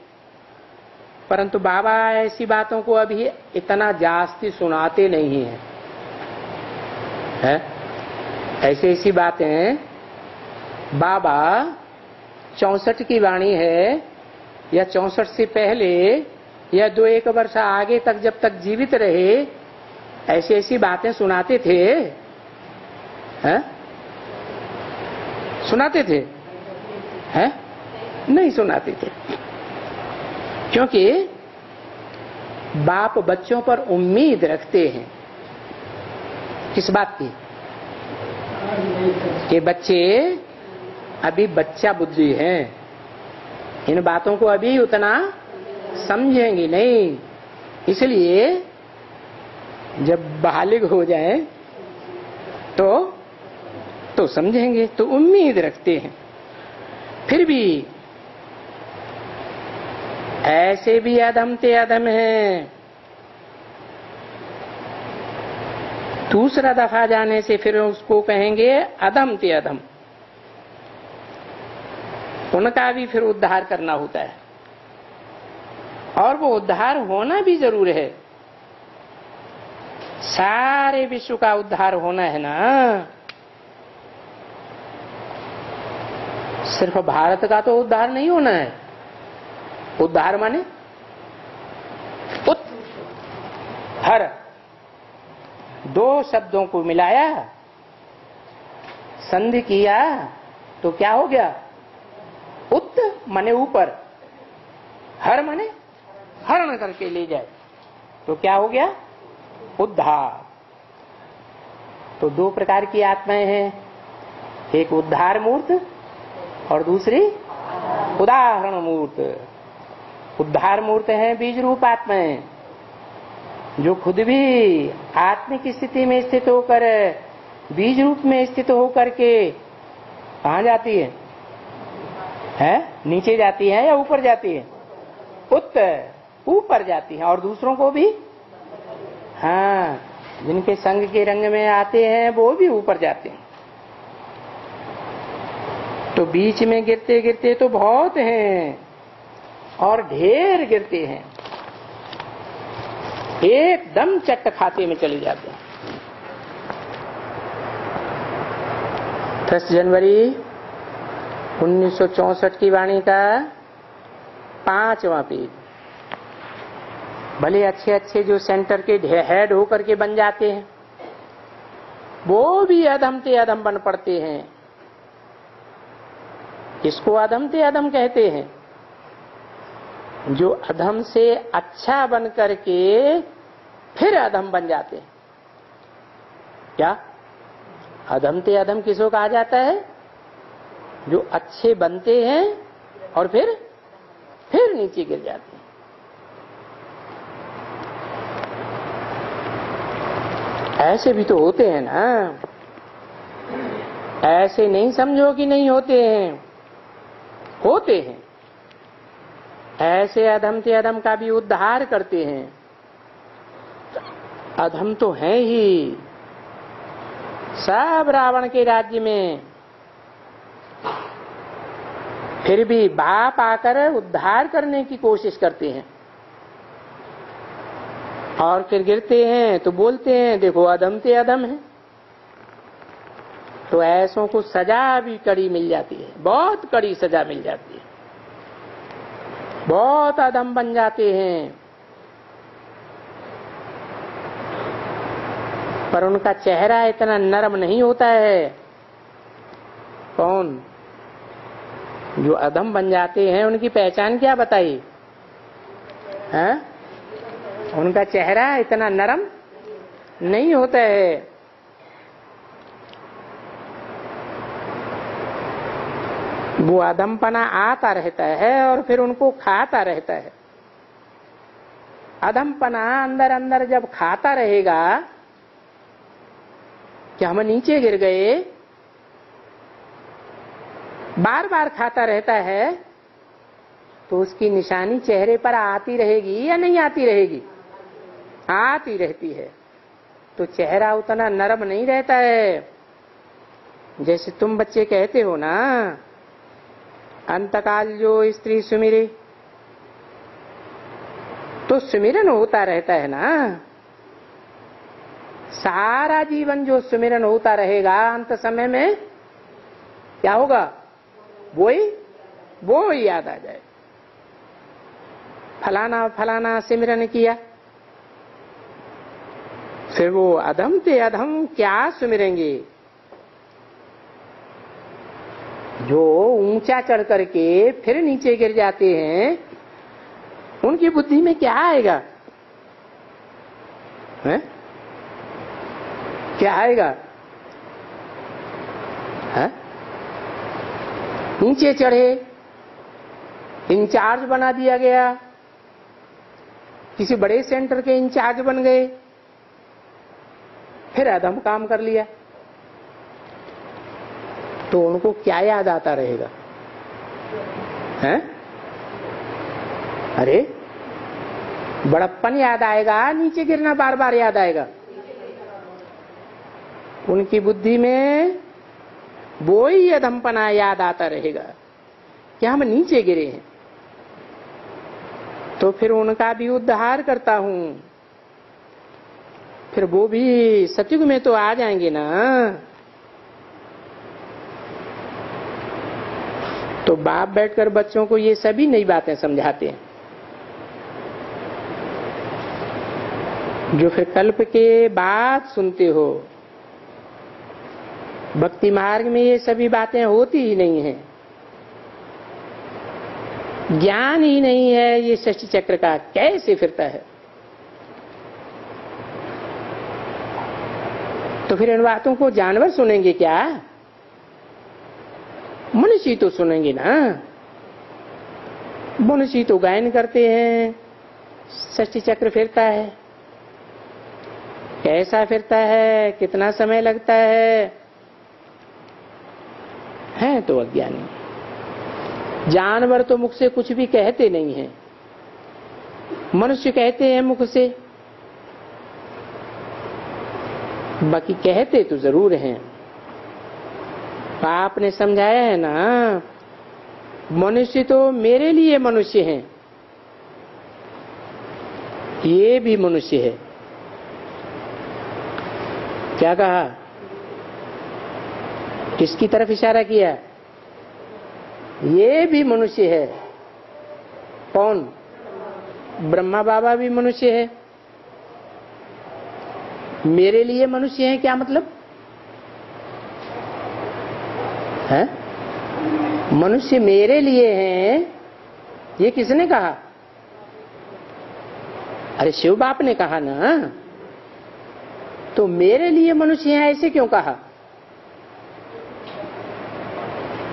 परंतु बाबा ऐसी बातों को अभी इतना जास्ती सुनाते नहीं है, है? ऐसी ऐसी बातें बाबा चौसठ की वाणी है या चौसठ से पहले या दो एक वर्ष आगे तक जब तक जीवित रहे ऐसी ऐसी बातें सुनाते थे है? सुनाते थे हैं? नहीं सुनाते थे क्योंकि बाप बच्चों पर उम्मीद रखते हैं। किस बात की? कि बच्चे अभी बच्चा बुद्धि है। इन बातों को अभी उतना समझेंगे नहीं। इसलिए जब बालिग हो जाए तो तो समझेंगे तो उम्मीद रखते हैं। फिर भी ऐसे भी अधम ते अधम है। दूसरा दफ़ा जाने से फिर उसको कहेंगे अधम ते अधम उनका भी फिर उद्धार करना होता है। और वो उद्धार होना भी ज़रूर है। सारे विश्व का उद्धार होना है ना। सिर्फ़ भारत का तो उद्धार नहीं होना है। उद्धार माने? उत हर। दो शब्दों को मिलाया, संधि किया तो क्या हो गया? उत मने ऊपर। हर मने? हरण करके ले जाए। तो क्या हो गया? उद्धार। तो दो प्रकार की आत्माएँ हैं। एक उद्धार मूर्त और दूसरी उदाहरण मूर्त। उद्धार मूर्त है, बीज रूप आत्माएँ जो खुद भी आत्मिक स्थिति में स्थित होकर, बीज रूप में स्थित होकर के कहा जाती है? है? नीचे जाती है या ऊपर जाती है? उत्तर ऊपर जाती है। और दूसरों को भी? हाँ जिनके संग के रंग में आते हैं, वो भी ऊपर जाते हैं। तो बीच में गिरते गिरते तो बहुत हैं। और ढेर गिरते हैं। एकदम चट्ट खाते में चले जाते हैं। दस जनवरी 1964 की वाणी का पांचवा पेज भले अच्छे अच्छे जो सेंटर के हेड होकर के बन जाते हैं, वो भी अधम ते अधम बन पड़ते हैं। किसको अधम ते अधम कहते हैं? जो अधम से अच्छा बन करके फिर अधम बन जाते हैं। क्या? अधम ते अधम किसको कहा जाता है? जो अच्छे बनते हैं और फिर फिर नीचे गिर जाते हैं। ऐसे भी तो होते हैं ना। ऐसे नहीं समझो कि नहीं होते हैं। होते हैं। ऐसे अधम से अधम का भी उद्धार करते हैं। अधम तो है ही। सब रावण के राज्य में। फिर भी बाप आकर उद्धार करने की कोशिश करते हैं। और फिर गिरते हैं तो बोलते हैं, देखो, अधम ते अधम है। तो ऐसों को सजा भी कड़ी मिल जाती है, बहुत कड़ी सजा मिल जाती है। बहुत अधम बन जाते हैं। पर उनका चेहरा इतना नरम नहीं होता है। कौन? जो अधम बन जाते हैं, उनकी पहचान क्या बताई? है? उनका चेहरा इतना नरम नहीं होता है। वो अधमपना आता रहता है और फिर उनको खाता रहता है। अधमपना अंदर अंदर जब खाता रहेगा, कि हम नीचे गिर गए बार बार खाता रहता है तो उसकी निशानी चेहरे पर आती रहेगी या नहीं आती रहेगी? आती रहती है। तो चेहरा उतना नरम नहीं रहता है। जैसे तुम बच्चे कहते हो ना अंतकाल जो स्त्री सुमिरे तो सुमिरन होता रहता है ना? सारा जीवन जो सुमिरन होता रहेगा, अंत समय में क्या होगा? वो ही वो ही याद आ जाए। फलाना फलाना सिमरन किया। फिर वो अधम ते अधम क्या सुमिरेंगे? जो ऊँचा चढ़ करके फिर नीचे गिर जाते हैं, उनकी बुद्धि में क्या आएगा? है? क्या आएगा? है? नीचे चढ़े, इंचार्ज बना दिया गया। किसी बड़े सेंटर के इंचार्ज बन गए। फिर अधम काम कर लिया। तो उनको क्या याद आता रहेगा? हैं? अरे, बड़प्पन याद आएगा, नीचे गिरना बार बार याद आएगा। उनकी बुद्धि में वो ही अधमपना याद आता रहेगा कि हम नीचे गिरे हैं। तो फिर उनका भी उद्धार करता हूँ। फिर वो भी सतयुग में तो आ जाएँगे ना। तो बाप बैठकर बच्चों को ये सभी नई बातें समझाते हैं। जो फिर कल्प के बाद सुनते हो, भक्ति मार्ग में ये सभी बातें होती ही नहीं है। ज्ञान ही नहीं है ये षष्ठ चक्र का, कैसे फिरता है? तो फिर इन बातों को जानवर सुनेंगे क्या? मनुष्य तो सुनेंगे ना। मनुष्य तो गायन करते हैं, षष्ठी चक्र फिरता है। कैसा फिरता है, कितना समय लगता है? है तो अज्ञानी। जानवर तो मुख से कुछ भी कहते नहीं है। मनुष्य कहते हैं मुख से। बाकी कहते तो ज़रूर हैं। आपने समझाया है ना? मनुष्य तो मेरे लिए मनुष्य है। ये भी मनुष्य है। क्या कहा? किसकी तरफ़ इशारा किया? ये भी मनुष्य है। कौन? ब्रह्मा बाबा भी मनुष्य है। मेरे लिए मनुष्य है क्या मतलब? है? मनुष्य मेरे लिए हैं। ये किसने कहा? अरे शिव बाप ने कहा ना। तो मेरे लिए मनुष्य है ऐसे क्यों कहा?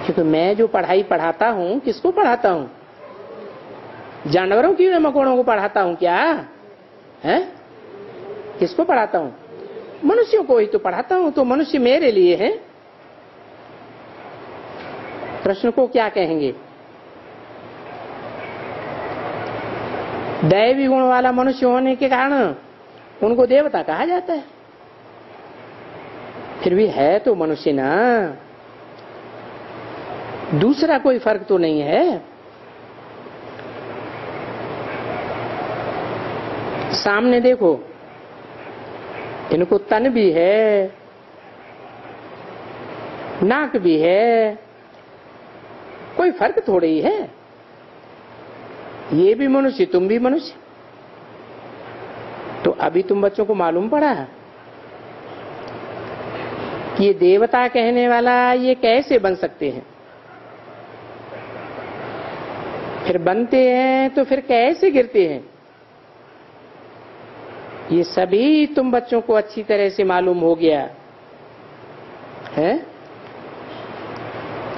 क्योंकि मैं जो पढ़ाई पढ़ाता हूँ, किसको पढ़ाता हूँ? जानवरों की मकोड़ों को पढ़ाता हूँ क्या? है? किसको पढ़ाता हूँ? मनुष्यों को ही तो पढ़ाता हूँ तो मनुष्य मेरे लिए है। प्रश्न को क्या कहेंगे? दैवी गुण वाला मनुष्य होने के कारण उनको देवता कहा जाता है। फिर भी है तो मनुष्य ना। दूसरा कोई फ़र्क तो नहीं है। सामने देखो, इनको तन भी है, नाक भी है कोई फ़र्क थोड़ी ही। है ये भी मनुष्य, तुम भी मनुष्य। तो अभी तुम बच्चों को मालूम पड़ा कि ये देवता कहने वाला ये कैसे बन सकते हैं? फिर बनते हैं तो फिर कैसे गिरते हैं? ये सभी तुम बच्चों को अच्छी तरह से मालूम हो गया। है?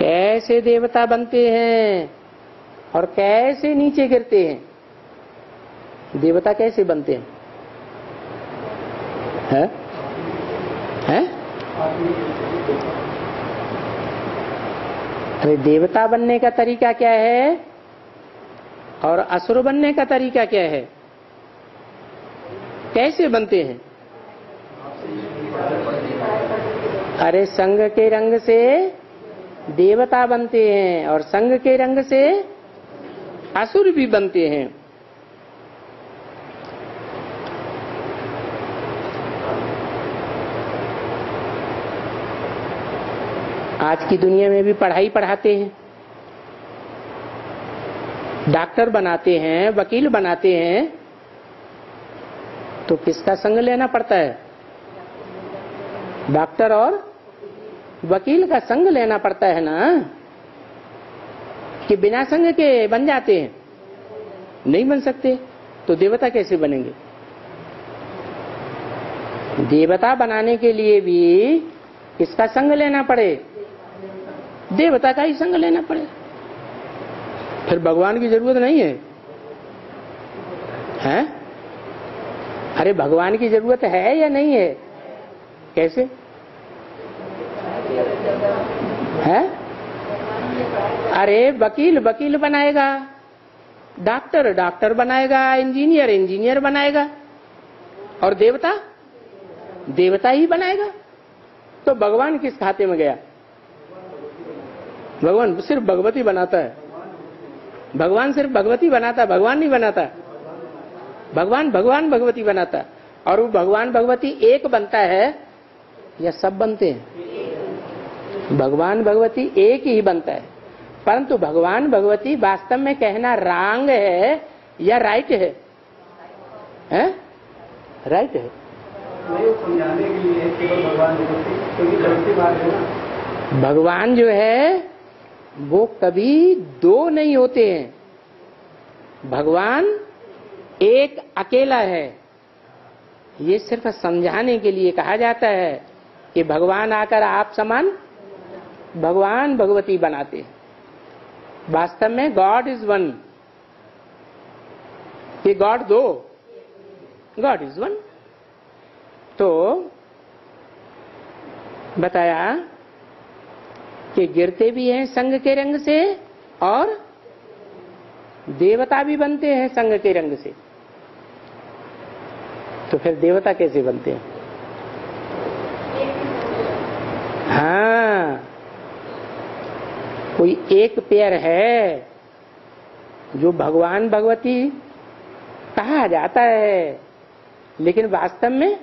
कैसे देवता बनते हैं और कैसे नीचे गिरते हैं? देवता कैसे बनते हैं? है? है? अरे देवता बनने का तरीका क्या है? और असुर बनने का तरीका क्या है? कैसे बनते हैं? अरे संग के रंग से देवता बनते हैं और संग के रंग से असुर भी बनते हैं। आज की दुनिया में भी पढ़ाई पढ़ाते हैं। डॉक्टर बनाते हैं, वकील बनाते हैं तो किसका संग लेना पड़ता है? डॉक्टर और वकील का संग लेना पड़ता है ना? कि बिना संग के बन जाते हैं। नहीं बन सकते तो देवता कैसे बनेंगे? देवता बनाने के लिए भी किसका संग लेना पड़े? देवता का ही संग लेना पड़े। फिर भगवान की ज़रूरत नहीं है। हैं? अरे भगवान की ज़रूरत है या नहीं है? कैसे है अरे वकील वकील बनाएगा। डॉक्टर डॉक्टर बनाएगा, इंजीनियर इंजीनियर बनाएगा। और देवता? देवता ही बनाएगा। तो भगवान किस खाते में गया? भगवान सिर्फ़ भगवती बनाता है। भगवान सिर्फ़ भगवती बनाता भगवान नहीं बनाता। भगवान भगवान भगवती बनाता और वो भगवान, भगवती एक बनता है, या सब बनते हैं? भगवान, भगवती एक ही बनता है। परंतु भगवान भगवती वास्तव में कहना रांग है या राइट है, है? राइट है। समझाने के लिए केवल भगवान क्योंकि चलती बात ना। भगवान जो है वो कभी दो नहीं होते हैं। भगवान एक अकेला है। ये सिर्फ़ समझाने के लिए कहा जाता है कि भगवान आकर आप समान भगवान भगवती बनाते हैं। वास्तव में गॉड इज़ वन ये गॉड दो। गॉड इज़ वन तो बताया कि गिरते भी हैं संग के रंग से और देवता भी बनते हैं संग के रंग से। तो फिर देवता कैसे बनते हैं? हाँ। कोई एक पेयर है जो भगवान भगवती कहा जाता है, लेकिन वास्तव में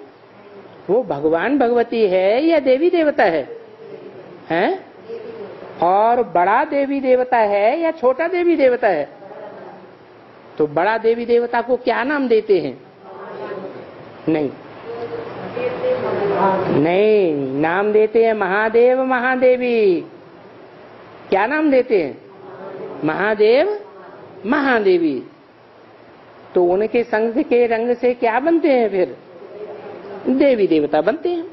वो भगवान भगवती है या देवी देवता है? हैं? और बड़ा देवी देवता है या छोटा देवी देवता है? तो बड़ा देवी देवता को क्या नाम देते हैं? नहीं। नहीं, नाम देते हैं महादेव महादेवी। क्या नाम देते हैं? महादेव, महादेवी। तो उनके संग के रंग से क्या बनते हैं फिर? देवी देवता बनते हैं।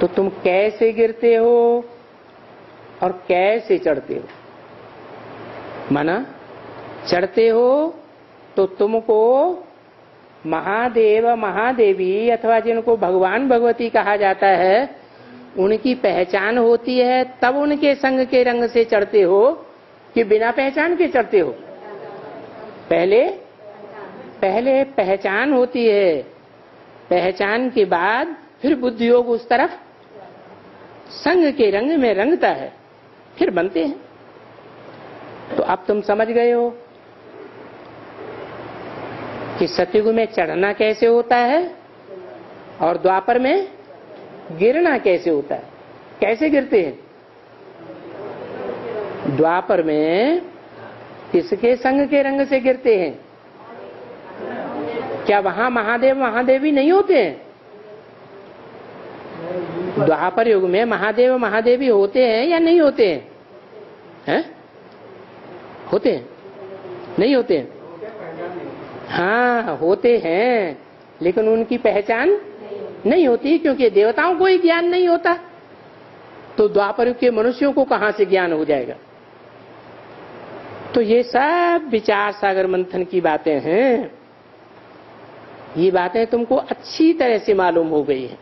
तो तुम कैसे गिरते हो और कैसे चढ़ते हो? माना, चढ़ते हो तो तुमको महादेव, महादेवी अथवा जिनको भगवान भगवती कहा जाता है उनकी पहचान होती है, तब उनके संग के रंग से चढ़ते हो कि बिना पहचान के चढ़ते हो? पहले पहले पहचान होती है। पहचान के बाद फिर बुद्धि योग उस तरफ़ संग के रंग में रंगता है, फिर बनते हैं। तो अब तुम समझ गए हो कि सतयुग में चढ़ना कैसे होता है और द्वापर में गिरना कैसे होता है? कैसे गिरते हैं? द्वापर में किसके संग के रंग से गिरते हैं। क्या वहाँ महादेव, महादेवी नहीं होते हैं? द्वापर युग में महादेव, महादेवी होते हैं या नहीं होते हैं? हैं? होते हैं। नहीं होते हैं। हाँ होते हैं, लेकिन उनकी पहचान नहीं होती, क्योंकि देवताओं को ही ज्ञान नहीं होता। तो द्वापर के मनुष्यों को कहाँ से ज्ञान हो जाएगा? तो ये सब विचार सागर मंथन की बातें हैं। ये बातें तुमको अच्छी तरह से मालूम हो गई है।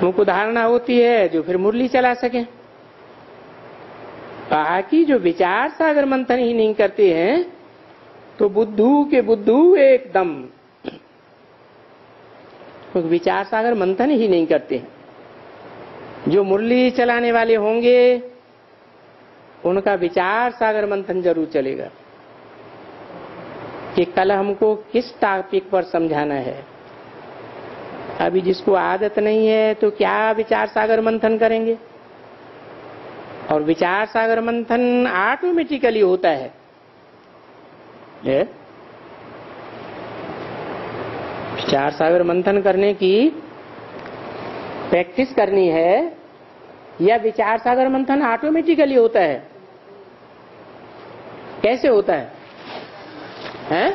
तुमको धारणा होती है जो फिर मुरली चला सके। कहा कि जो विचार सागर मंथन ही नहीं करते हैं तो बुद्धू के बुद्धू एकदम। तो विचार सागर मंथन ही नहीं करते। जो मुरली चलाने वाले होंगे, उनका विचार सागर मंथन ज़रूर चलेगा। कि कल हमको किस टॉपिक पर समझाना है। अभी जिसको आदत नहीं है तो क्या विचार सागर मंथन करेंगे? और विचार सागर मंथन ऑटोमेटिकली होता है। ये? विचार सागर मंथन करने की प्रैक्टिस करनी है, या विचार सागर मंथन ऑटोमेटिकली होता है, कैसे होता है? हैं?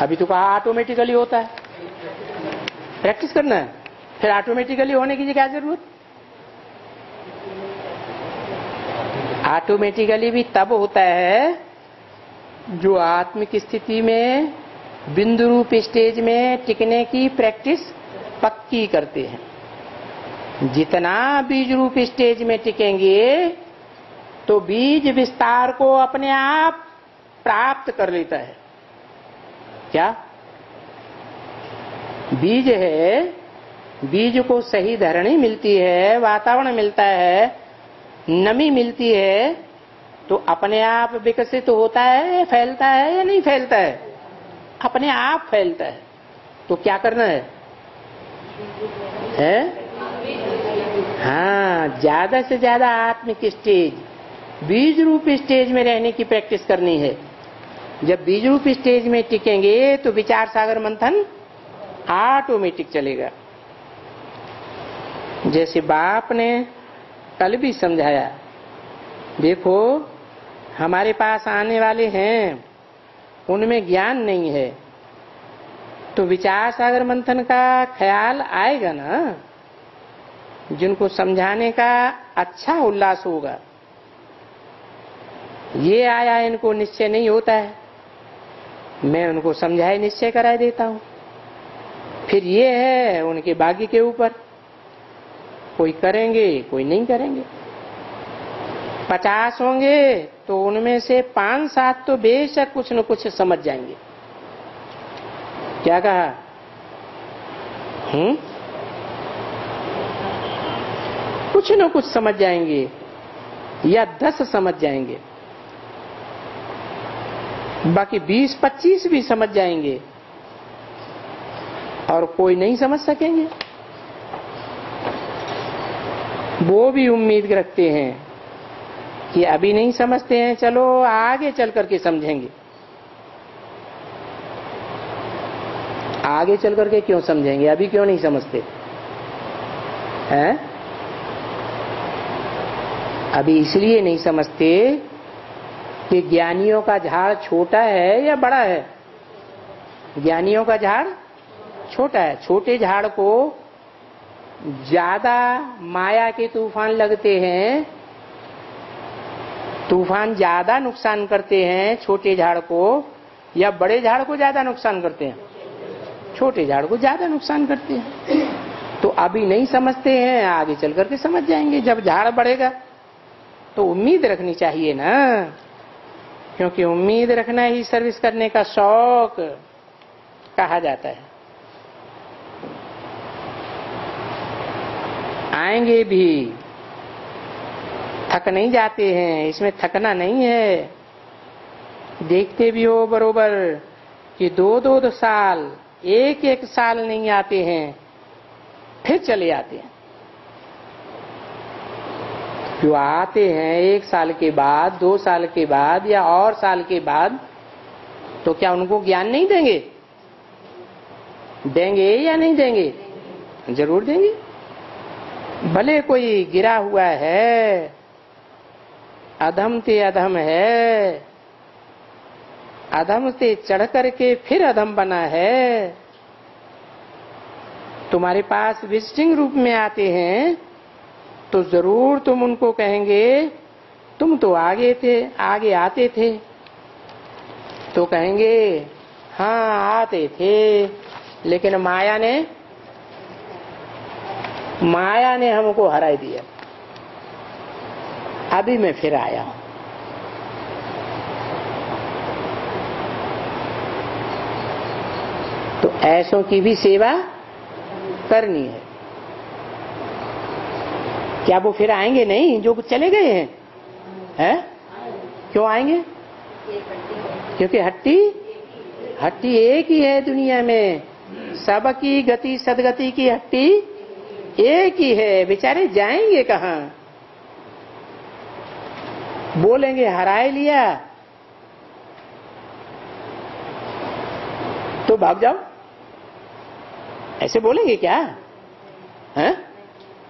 अभी तो कहा ऑटोमेटिकली होता है। प्रैक्टिस करना है। फिर ऑटोमेटिकली होने की क्या ज़रूरत? ऑटोमेटिकली भी तब होता है जो आत्मिक स्थिति में बिंदु रूप स्टेज में टिकने की प्रैक्टिस पक्की करते हैं। जितना बीज रूप स्टेज में टिकेंगे तो बीज विस्तार को अपने आप प्राप्त कर लेता है। क्या? बीज है, बीज को सही धरणी मिलती है, वातावरण मिलता है, नमी मिलती है तो अपने आप विकसित होता है, फैलता है या नहीं फैलता है? अपने आप फैलता है। तो क्या करना है? है? हाँ ज़्यादा से ज़्यादा आत्मिक स्टेज बीज रूप स्टेज में रहने की प्रैक्टिस करनी है। जब बीज रूप स्टेज में टिकेंगे तो विचार सागर मंथन ऑटोमेटिक चलेगा। जैसे बाप ने कल भी समझाया, देखो, हमारे पास आने वाले हैं। उनमें ज्ञान नहीं है। तो विचार सागर मंथन का ख्याल आएगा ना? जिनको समझाने का अच्छा उल्लास होगा। ये आया, इनको निश्चय नहीं होता है। मैं उनको समझाए, निश्चय करा देता हूँ। फिर ये है उनके बागी के ऊपर। कोई करेंगे, कोई नहीं करेंगे। पचास होंगे तो उनमें से पाँच सात तो बेशक कुछ न कुछ समझ जाएँगे। क्या कहा? हम्म? कुछ न कुछ समझ जाएँगे, या दस समझ जाएँगे। बाकी बीस, पच्चीस भी समझ जाएँगे, और कोई नहीं समझ सकेंगे। वो भी उम्मीद रखते हैं। कि अभी नहीं समझते हैं, चलो आगे चल करके समझेंगे। आगे चल करके क्यों समझेंगे? अभी क्यों नहीं समझते? हैं? अभी इसलिए नहीं समझते कि ज्ञानियों का झाड़ छोटा है या बड़ा है? ज्ञानियों का झाड़ छोटा है। छोटे झाड़ को ज़्यादा माया के तूफ़ान लगते हैं तूफ़ान ज़्यादा नुकसान करते हैं छोटे झाड़ को, या बड़े झाड़ को ज़्यादा नुकसान करते हैं? छोटे झाड़ को ज़्यादा नुकसान करते हैं। तो अभी नहीं समझते हैं, आगे चल करके समझ जाएँगे। जब झाड़ बढ़ेगा तो उम्मीद रखनी चाहिए ना। क्योंकि उम्मीद रखना ही सर्विस करने का शौक कहा जाता है। आएँगे भी। थक नहीं जाते हैं, इसमें थकना नहीं है। देखते भी हो बरोबर कि दो दो दो साल, एक एक साल नहीं आते हैं, फिर चले आते हैं। जो आते हैं एक साल के बाद, दो साल के बाद या और साल के बाद तो क्या उनको ज्ञान नहीं देंगे? देंगे या नहीं देंगे? ज़रूर देंगे। भले कोई गिरा हुआ है अधम ते अधम है। अधम से चढ़ करके फिर अधम बना है। तुम्हारे पास विजिटिंग रूप में आते हैं तो ज़रूर तुम उनको कहेंगे, तुम तो आगे थे, आगे आते थे। तो कहेंगे हाँ आते थे। लेकिन माया ने माया ने हमको हरा दिया। अभी मैं फिर आया हूँ। तो ऐसों की भी सेवा करनी है। क्या वो फिर आएँगे? नहीं, जो चले गए हैं। हैं? क्यों आएँगे? क्योंकि हट्टी हट्टी एक ही है दुनिया में। सब की गति, सदगति की हट्टी एक ही है। बेचारे जाएँगे कहा? बोलेंगे, हराए लिया। तो भाग जाओ। ऐसे बोलेंगे क्या? है?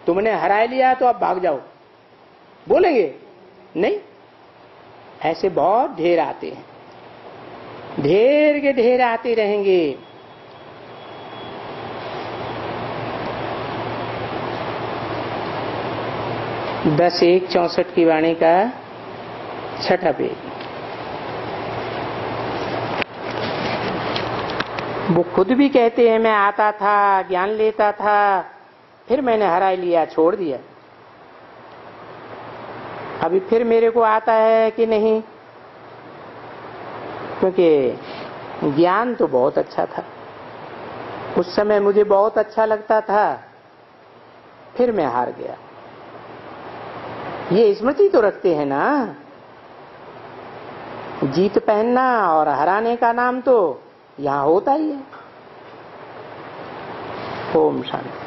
तुमने हराए लिया तो आप भाग जाओ। बोलेंगे, नहीं। ऐसे बहुत ढेर आते हैं। ढेर के ढेर आते रहेंगे। दस एक चौसठ की वाणी का छठा पेज वो खुद भी कहते हैं, मैं आता था, ज्ञान लेता था, फिर मैंने हरा लिया, छोड़ दिया। अभी फिर मेरे को आता है कि नहीं? क्योंकि ज्ञान तो बहुत अच्छा था। उस समय मुझे बहुत अच्छा लगता था, फिर मैं हार गया। ये स्मृति तो रखते हैं ना? जीत पहनना और हराने का नाम तो यहाँ होता ही है। ओम शांति।